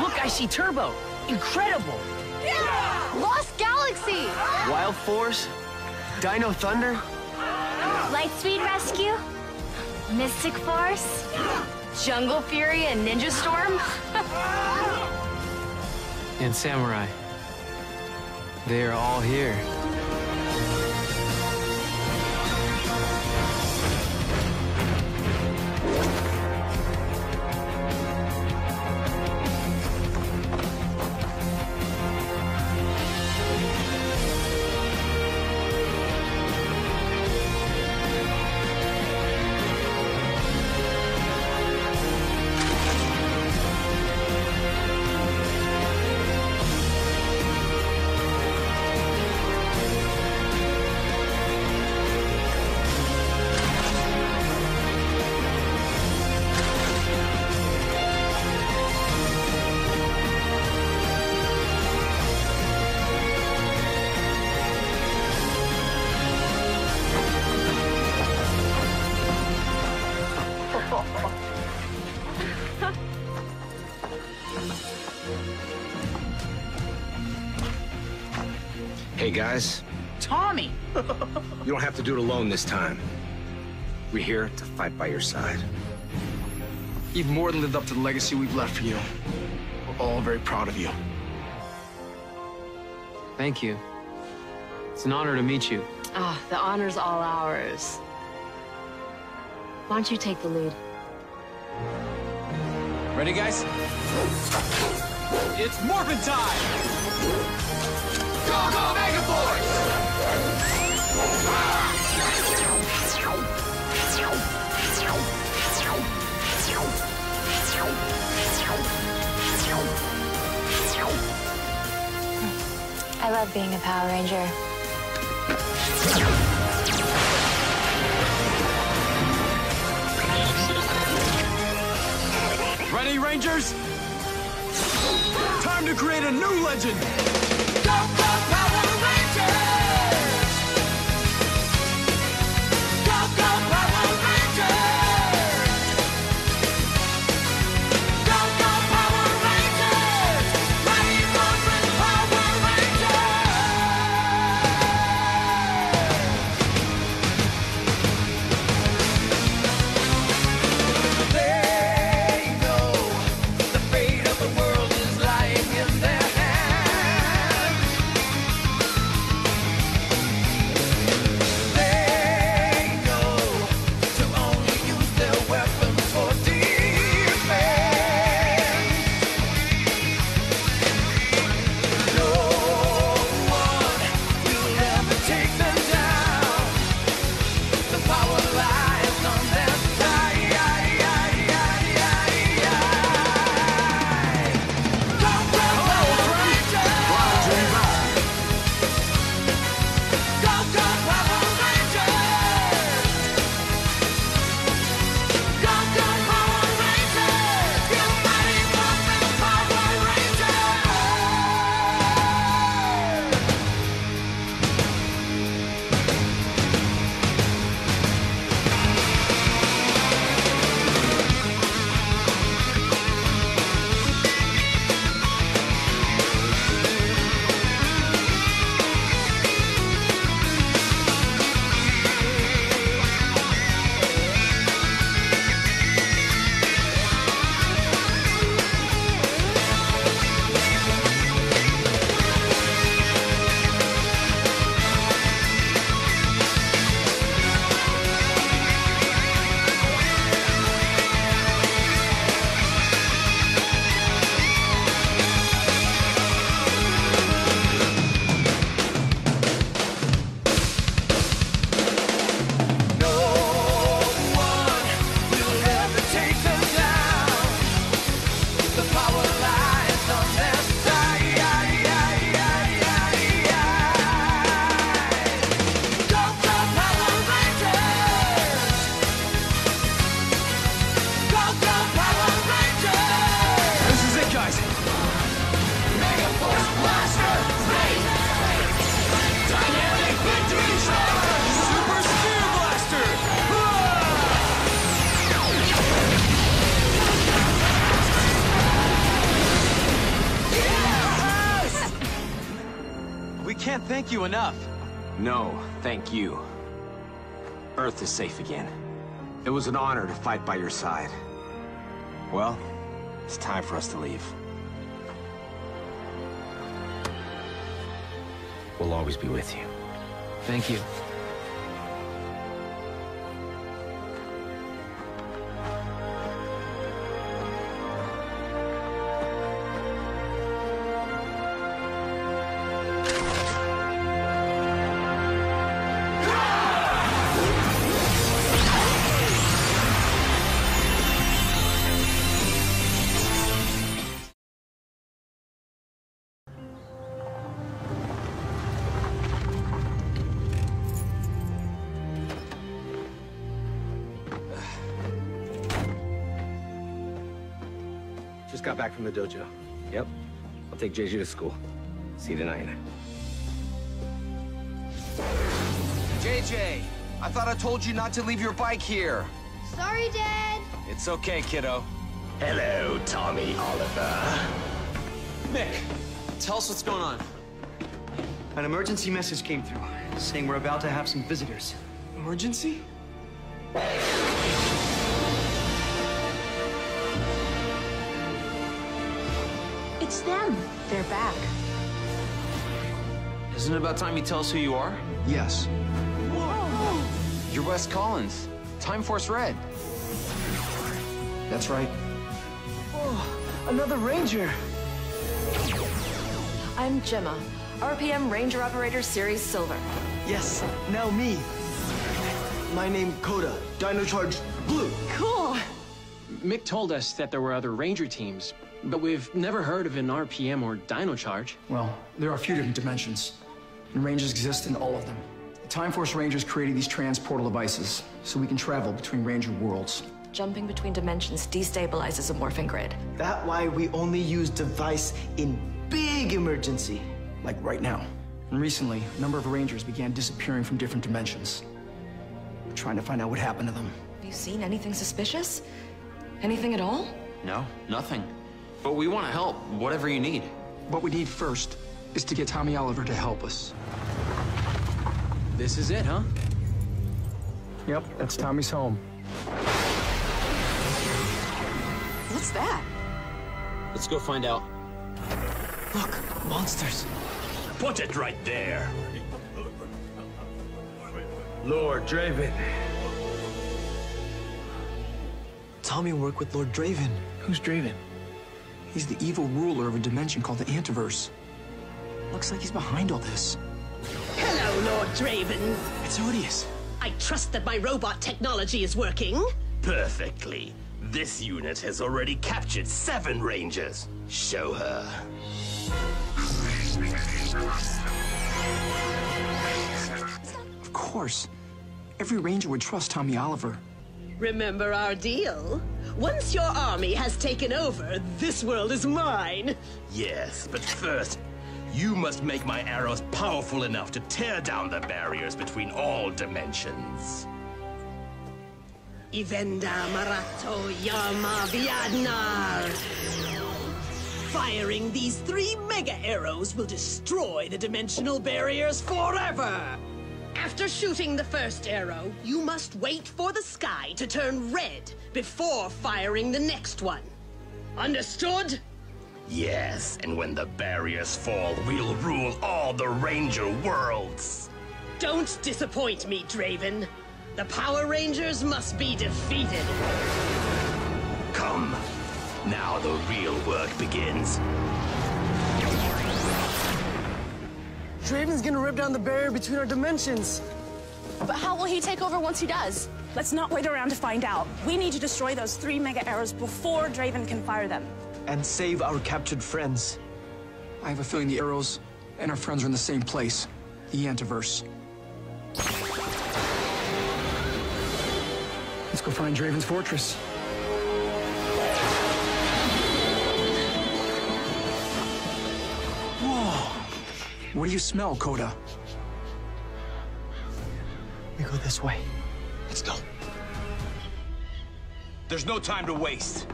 S66: Look, I see Turbo. Incredible.
S14: Lost Galaxy!
S3: Wild Force? Dino Thunder?
S4: Lightspeed Rescue? Mystic Force?
S14: Jungle Fury and Ninja Storm?
S21: And Samurai. They are all here.
S2: You don't have to do it alone this time. We're here to fight by your side.
S3: You've more than lived up to the legacy we've left for you. We're all very proud of you.
S21: Thank you. It's an honor to meet you.
S14: Ah, the honor's all ours. Why don't you take the lead?
S18: Ready, guys? It's Morphin time! Go, go, Megaforce!
S4: I love being a Power Ranger.
S18: Ready, Rangers? Time to create a new legend!
S67: You.
S2: Earth is safe again. It was an honor to fight by your side. Well, it's time for us to leave. We'll always be with you.
S68: Thank you.
S2: The dojo. Yep. I'll take JJ to school. See you tonight.
S67: JJ, I thought I told you not to leave your bike here.
S22: Sorry, Dad.
S67: It's okay, kiddo.
S44: Hello, Tommy Oliver.
S67: Nick, tell us what's going on.
S69: An emergency message came through, saying we're about to have some visitors.
S67: Emergency?
S27: Them. They're back.
S19: Isn't it about time you tell us who you are?
S69: Yes. Whoa!
S19: You're Wes Collins, Time Force Red.
S69: That's right.
S70: Oh, another ranger.
S71: I'm Gemma, RPM Ranger Operator Series Silver.
S69: Yes, now me. My name Koda, Dino Charge Blue.
S70: Cool.
S18: Mick told us that there were other ranger teams, but we've never heard of an RPM or Dino Charge.
S3: Well, there are a few different dimensions, and rangers exist in all of them. The Time Force Rangers created these transportal devices so we can travel between ranger worlds.
S71: Jumping between dimensions destabilizes a morphing grid.
S69: That why we only use device in big emergency.
S3: Like right now. And recently, a number of rangers began disappearing from different dimensions. We're trying to find out what happened to them.
S71: Have you seen anything suspicious? Anything at all?
S19: No, nothing. But we want to help, whatever you need.
S3: What we need first is to get Tommy Oliver to help us.
S18: This is it, huh?
S3: Yep, that's Tommy's home.
S71: What's that?
S18: Let's go find out.
S70: Look, monsters.
S72: Put it right there.
S73: Lord Draven.
S69: Tommy worked with Lord Draven.
S3: Who's Draven? He's the evil ruler of a dimension called the Antiverse. Looks like he's behind all this.
S16: Hello, Lord Draven.
S3: It's Odius.
S16: I trust that my robot technology is working.
S44: Perfectly. This unit has already captured seven Rangers. Show her.
S3: Of course. Every ranger would trust Tommy Oliver.
S16: Remember our deal? Once your army has taken over, this world is mine.
S44: Yes, but first, you must make my arrows powerful enough to tear down the barriers between all dimensions.
S16: Ivenda Marato Yama Viadnar. Firing these three mega arrows will destroy the dimensional barriers forever. After shooting the first arrow, you must wait for the sky to turn red before firing the next one. Understood?
S44: Yes, and when the barriers fall, we'll rule all the Ranger worlds.
S16: Don't disappoint me, Draven. The Power Rangers must be defeated.
S44: Come. Now the real work begins.
S70: Draven's gonna rip down the barrier between our dimensions.
S74: But how will he take over once he does? Let's not wait around to find out. We need to destroy those three mega arrows before Draven can fire them.
S69: And save our captured friends.
S3: I have a feeling the arrows and our friends are in the same place. The Antiverse. Let's go find Draven's fortress. What do you smell, Koda?
S69: We go this way.
S44: Let's go. There's no time to waste.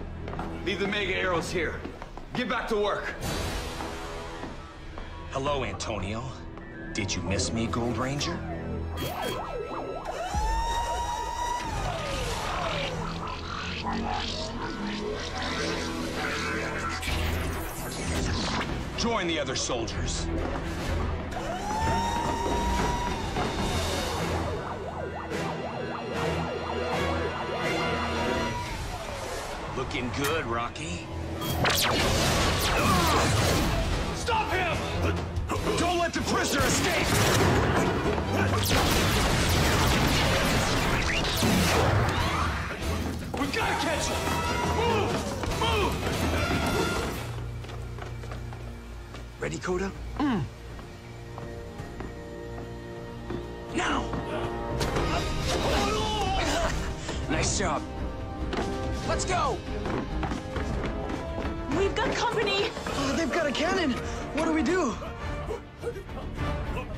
S44: Leave the mega arrows here. Get back to work. Hello, Antonio.
S2: Did you miss me, Gold Ranger? Join the other soldiers. Looking good, Rocky.
S75: Stop him! Don't let the prisoner escape! We gotta catch him! Move! Move!
S22: Ready, Koda?
S75: Now!
S22: Nice job. Let's go!
S71: We've got company!
S76: Oh, they've got a cannon! What do we do?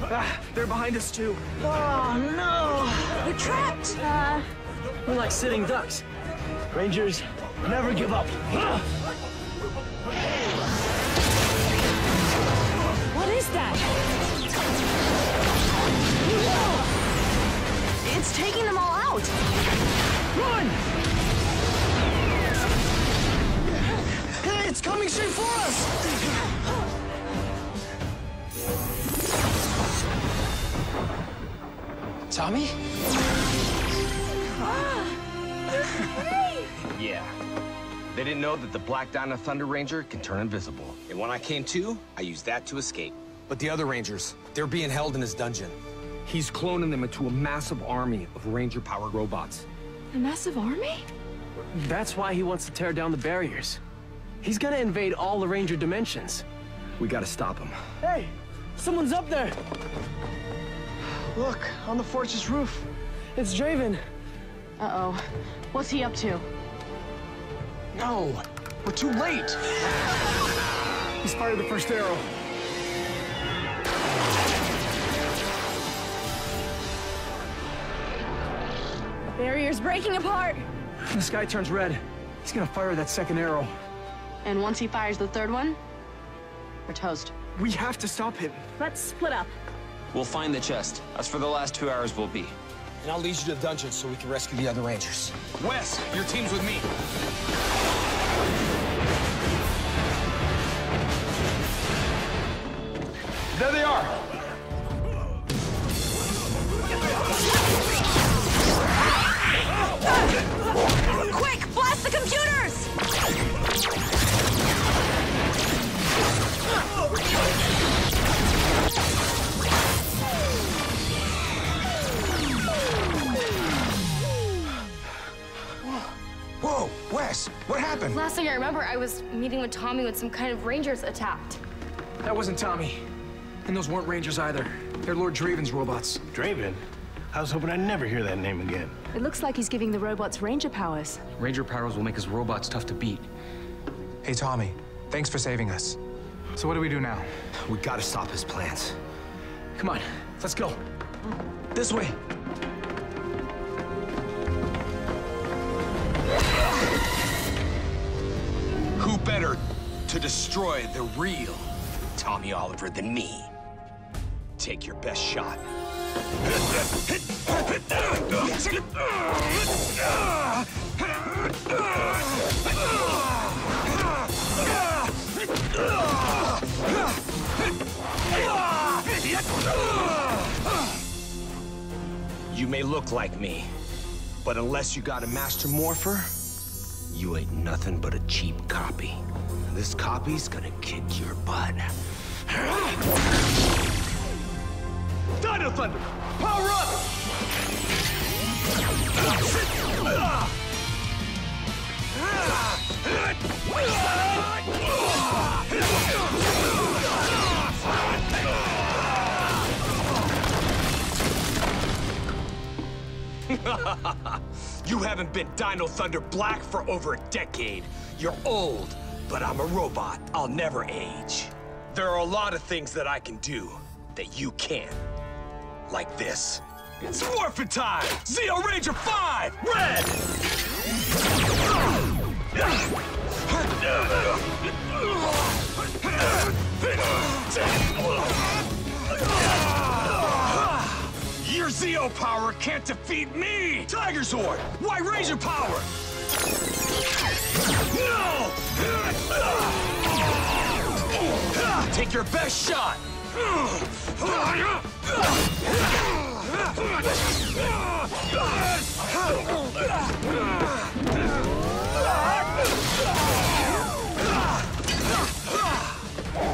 S76: Ah, they're behind us too. Oh no!
S71: We're trapped! Uh,
S76: We're like sitting ducks. Rangers, never give up.
S71: what is that? Whoa! It's taking them all out!
S76: Run! It's coming straight for us!
S22: Tommy?
S2: Yeah. They didn't know that the Black Dino Thunder Ranger can turn invisible. And when I came to, I used that to escape.
S77: But the other Rangers, they're being held in his dungeon. He's cloning them into a massive army of Ranger-powered robots.
S71: A massive army?
S78: That's why he wants to tear down the barriers. He's gonna invade all the Ranger dimensions.
S77: We gotta stop him.
S76: Hey, someone's up there! Look, on the fortress roof. It's Draven.
S71: Uh-oh. What's he up to?
S18: No! We're too late! He's fired the first arrow.
S71: Barrier's breaking apart!
S18: The sky turns red. He's gonna fire that second arrow.
S71: And once he fires the third one, we're toast.
S18: We have to stop him.
S71: Let's split up.
S79: We'll find the chest. As for the last two hours, we'll be.
S77: And I'll lead you to the dungeon so we can rescue the other Rangers.
S2: Wes, your team's with me.
S75: There they are!
S71: Quick, blast the computers!
S22: Whoa, Wes, what happened?
S9: Last thing I remember, I was meeting with Tommy when some kind of rangers attacked.
S18: That wasn't Tommy. And those weren't Rangers either. They're Lord Draven's robots.
S47: Draven? I was hoping I'd never hear that name again.
S71: It looks like he's giving the robots ranger powers.
S79: Ranger powers will make his robots tough to beat.
S80: Hey, Tommy. Thanks for saving us. So what do we do now?
S22: We gotta stop his plans.
S18: Come on, let's go. This way.
S2: Who better to destroy the real Tommy Oliver than me? Take your best shot. You may look like me, but unless you got a Master Morpher, you ain't nothing but a cheap copy. This copy's gonna kick your butt.
S75: Dino Thunder! Power up!
S2: you haven't been Dino Thunder Black for over a decade. You're old, but I'm a robot. I'll never age. There are a lot of things that I can do that you can't. Like this. It's morphin' time! Zeo Ranger 5! Red! Arrow power can't defeat me! Tiger Sword! Why Razor power? No! Take your best shot!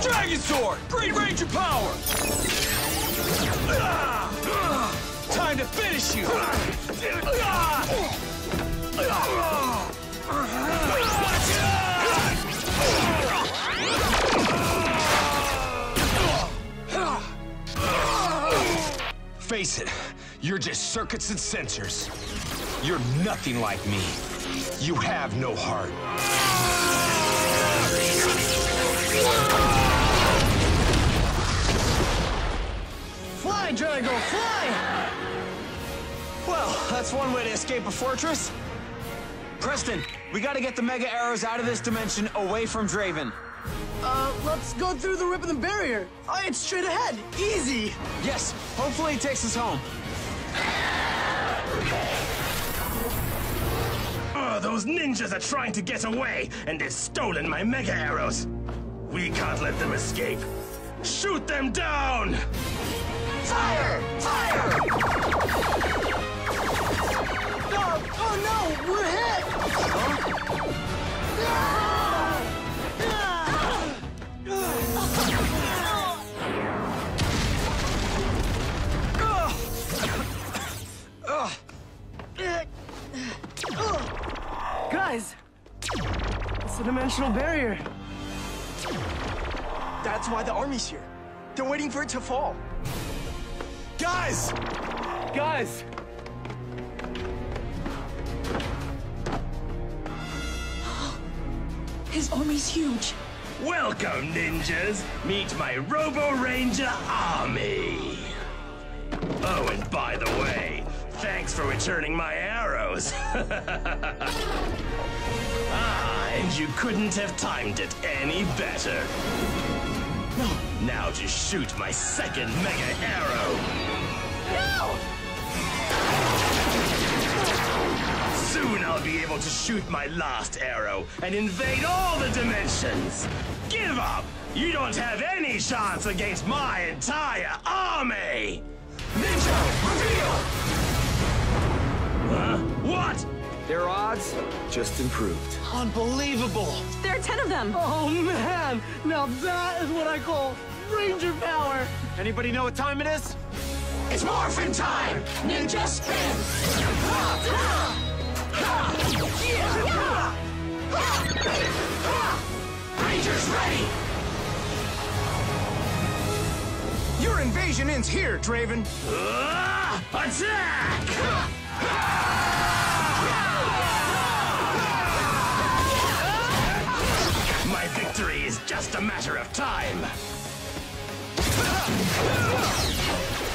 S2: Dragon Sword! Green Ranger power! Time to finish you! Face it, you're just circuits and sensors. You're nothing like me. You have no heart.
S18: Fly, Drago, fly!
S81: Well, that's one way to escape a fortress. Preston, we gotta get the Mega Arrows out of this dimension away from Draven.
S71: Uh, let's go through the rip in the barrier. I it's straight ahead. Easy.
S81: Yes, hopefully it takes us home.
S44: Oh, those ninjas are trying to get away, and they've stolen my mega arrows. We can't let them escape. Shoot them down!
S18: Fire! Fire! No! Oh no! We're hit!
S71: Guys, it's a dimensional barrier.
S18: That's why the army's here. They're waiting for it to fall.
S44: Guys!
S71: Guys!
S27: His army's huge.
S44: Welcome, ninjas! Meet my Robo Ranger army! Oh, and by the way, thanks for returning my arrows. ah, and you couldn't have timed it any better. No. Now just shoot my second mega arrow. Soon I'll be able to shoot my last arrow and invade all the dimensions. Give up! You don't have any chance against my entire army! Ninja, reveal! Huh? What?
S82: Their odds just improved.
S71: Unbelievable!
S27: There are ten of them.
S71: Oh man! Now that is what I call Ranger power!
S81: Anybody know what time it is?
S44: It's morphin' time!
S18: Ninja spin!
S44: Rangers ready!
S83: Your invasion ends here, Draven.
S44: Ah, attack! My victory is just a matter of time.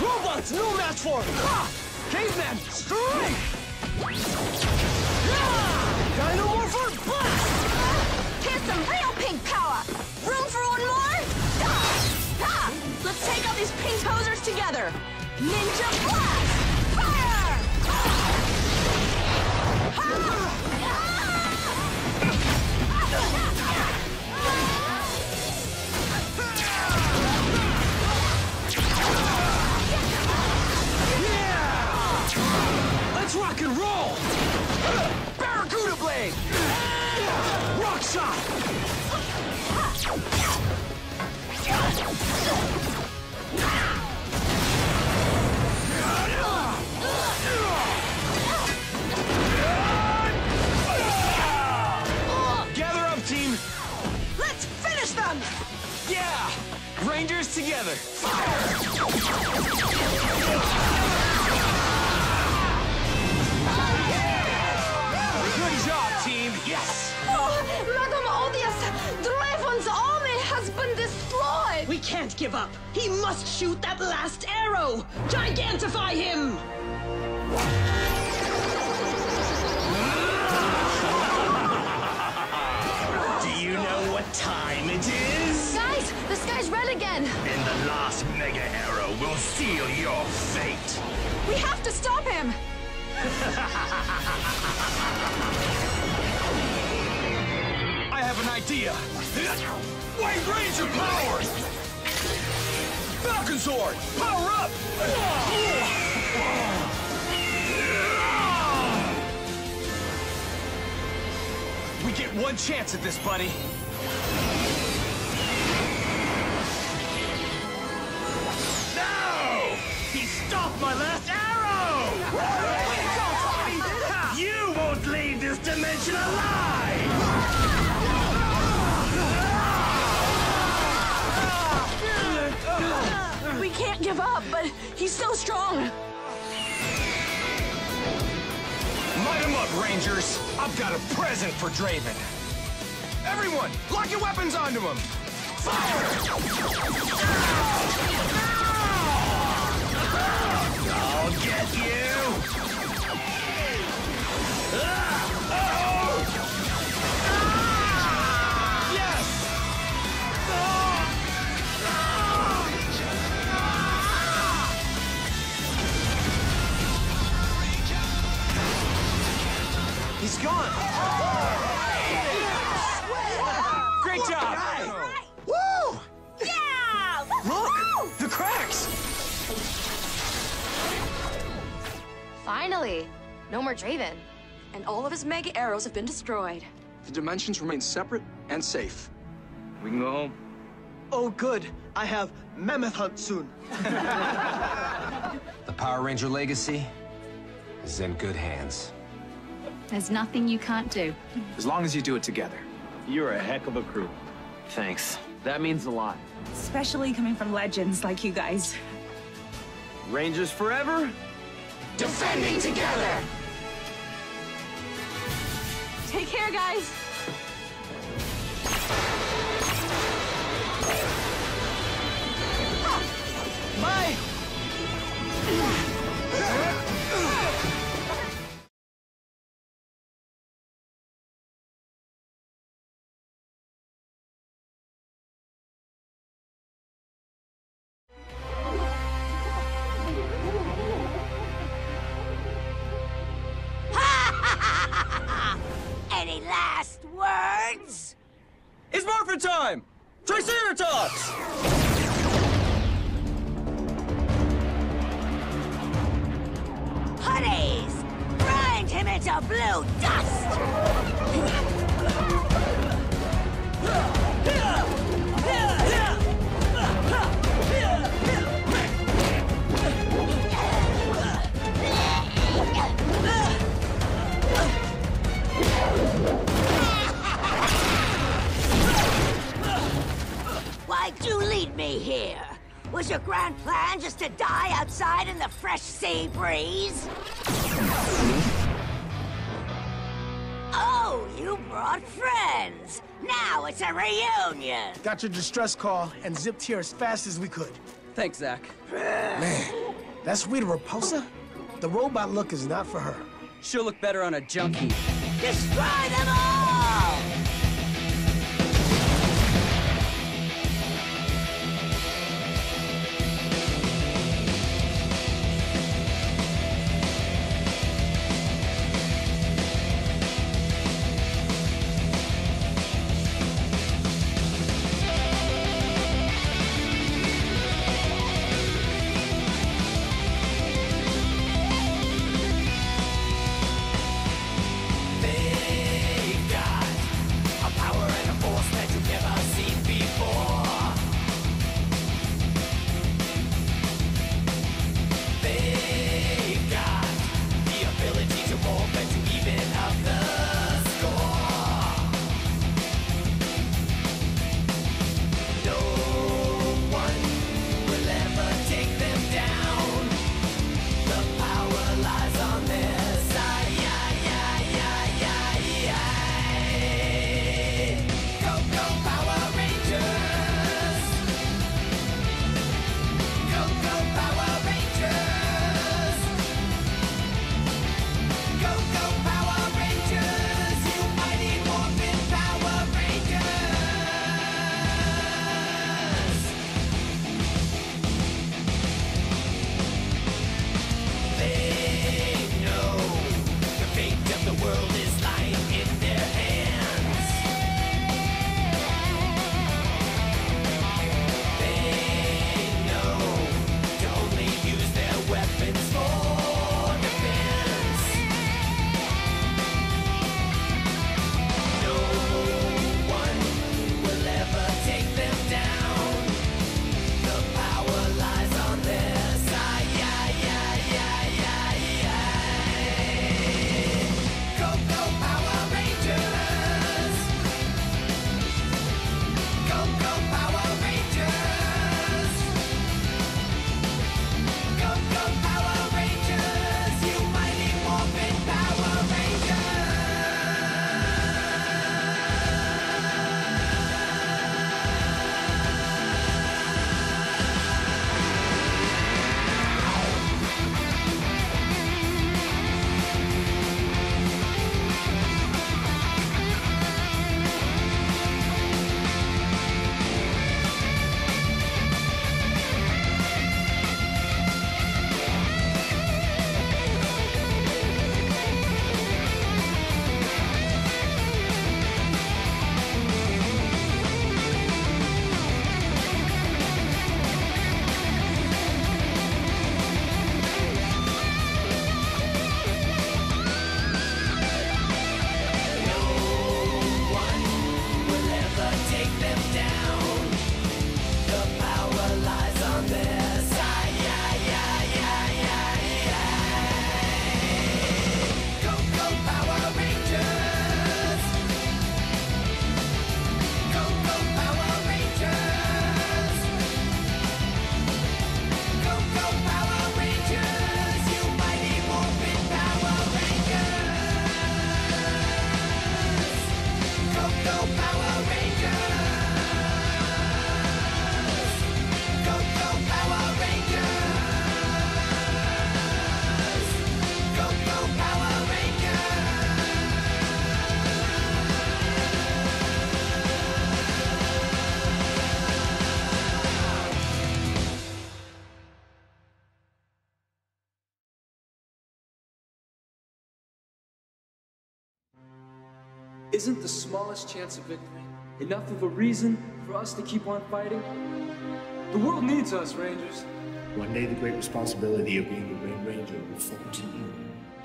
S18: Robots, no match for! Caveman, strike! Dinomorpher, blast!
S22: Here's some real pink power! Room for one more? Ah! Ah! Let's take these pink together! Ninja Blast! Fire!
S81: Rock and roll! Barracuda Blade! Rock Shot! Gather up, team!
S22: Let's finish them!
S81: Yeah! Rangers together! Good Yes!
S22: Oh, Madam Odious! Draven's army has been destroyed!
S84: We can't give up. He must shoot that last arrow. Gigantify him!
S44: Do you know what time it is?
S22: Guys, the
S9: The sky's red again!
S44: And the last Mega Arrow will seal your fate!
S9: We have to stop him!
S2: I have an idea. White Ranger power! Falcon Sword, power up! We get one chance at this, buddy.
S44: No! He stopped my last arrow! You won't leave this dimension alive!
S27: Give up, but he's so strong.
S2: Light him up, Rangers. I've got a present for Draven. Everyone, lock your weapons onto him.
S44: I'll get you!
S9: Finally! No more Draven.
S27: And all of his mega arrows have been destroyed.
S18: The dimensions remain separate and safe.
S85: We can go home.
S86: Oh, good. I have Mammoth Hunt soon.
S87: The Power Ranger legacy is in good hands.
S88: There's nothing you can't do.
S18: As long as you do it together.
S3: You're a heck of a crew.
S85: Thanks. That means a lot.
S27: Especially coming from legends like you guys.
S3: Rangers forever?
S16: Defending together!
S27: Take care, guys.
S86: Bye!
S3: It's time! Triceratops!
S16: Honeys! Grind him into blue dust! Me here? Was your grand plan just to die outside in the fresh sea breeze? Oh, you brought friends. Now it's a reunion.
S47: Got your distress call and zipped here as fast as we could.
S3: Thanks, Zach.
S47: Man, that sweet Repulsa? The robot look is not for her.
S3: She'll look better on a junkie.
S16: Destroy them all!
S18: Chance of victory enough of a reason for us to keep on fighting? The world needs us, Rangers.
S47: One day the great responsibility of being the Red Ranger will fall to you.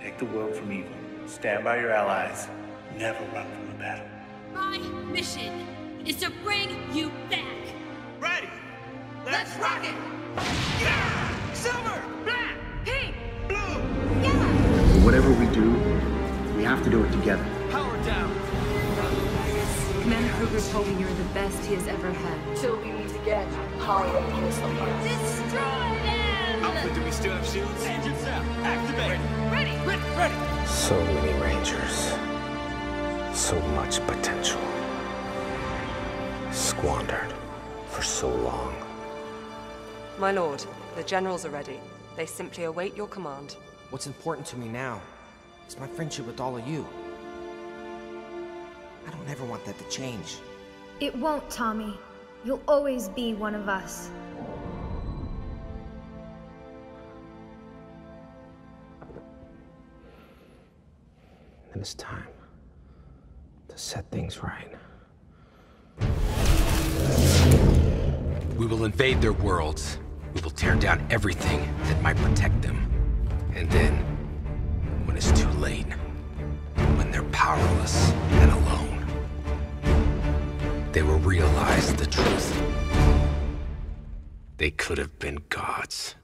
S47: Take the world from evil. Stand by your allies. Never run from a battle.
S22: My mission is to bring you back.
S89: Ready?
S22: Let's rock it!
S89: Yeah! Silver!
S22: Black! Pink! blue, yellow.
S90: Whatever we do, we have to do it together.
S91: Told me you're the best he has ever had.
S92: Till we meet again, power pulls apart.
S22: Destroy them!
S89: Outfit, do we still have shields? Engines out! Activate!
S22: Ready!
S89: Ready! Ready!
S93: So many Rangers. So much potential. Squandered for so long.
S9: My lord, the generals are ready. They simply await your command.
S94: What's important to me now is my friendship with all of you. I don't ever want that to change.
S27: It won't, Tommy. You'll always be one of us.
S93: Then it's time to set things right.
S2: We will invade their worlds. We will tear down everything that might protect them. And then, when it's too late, when they're powerless and alone, they will realize the truth. They could have been gods.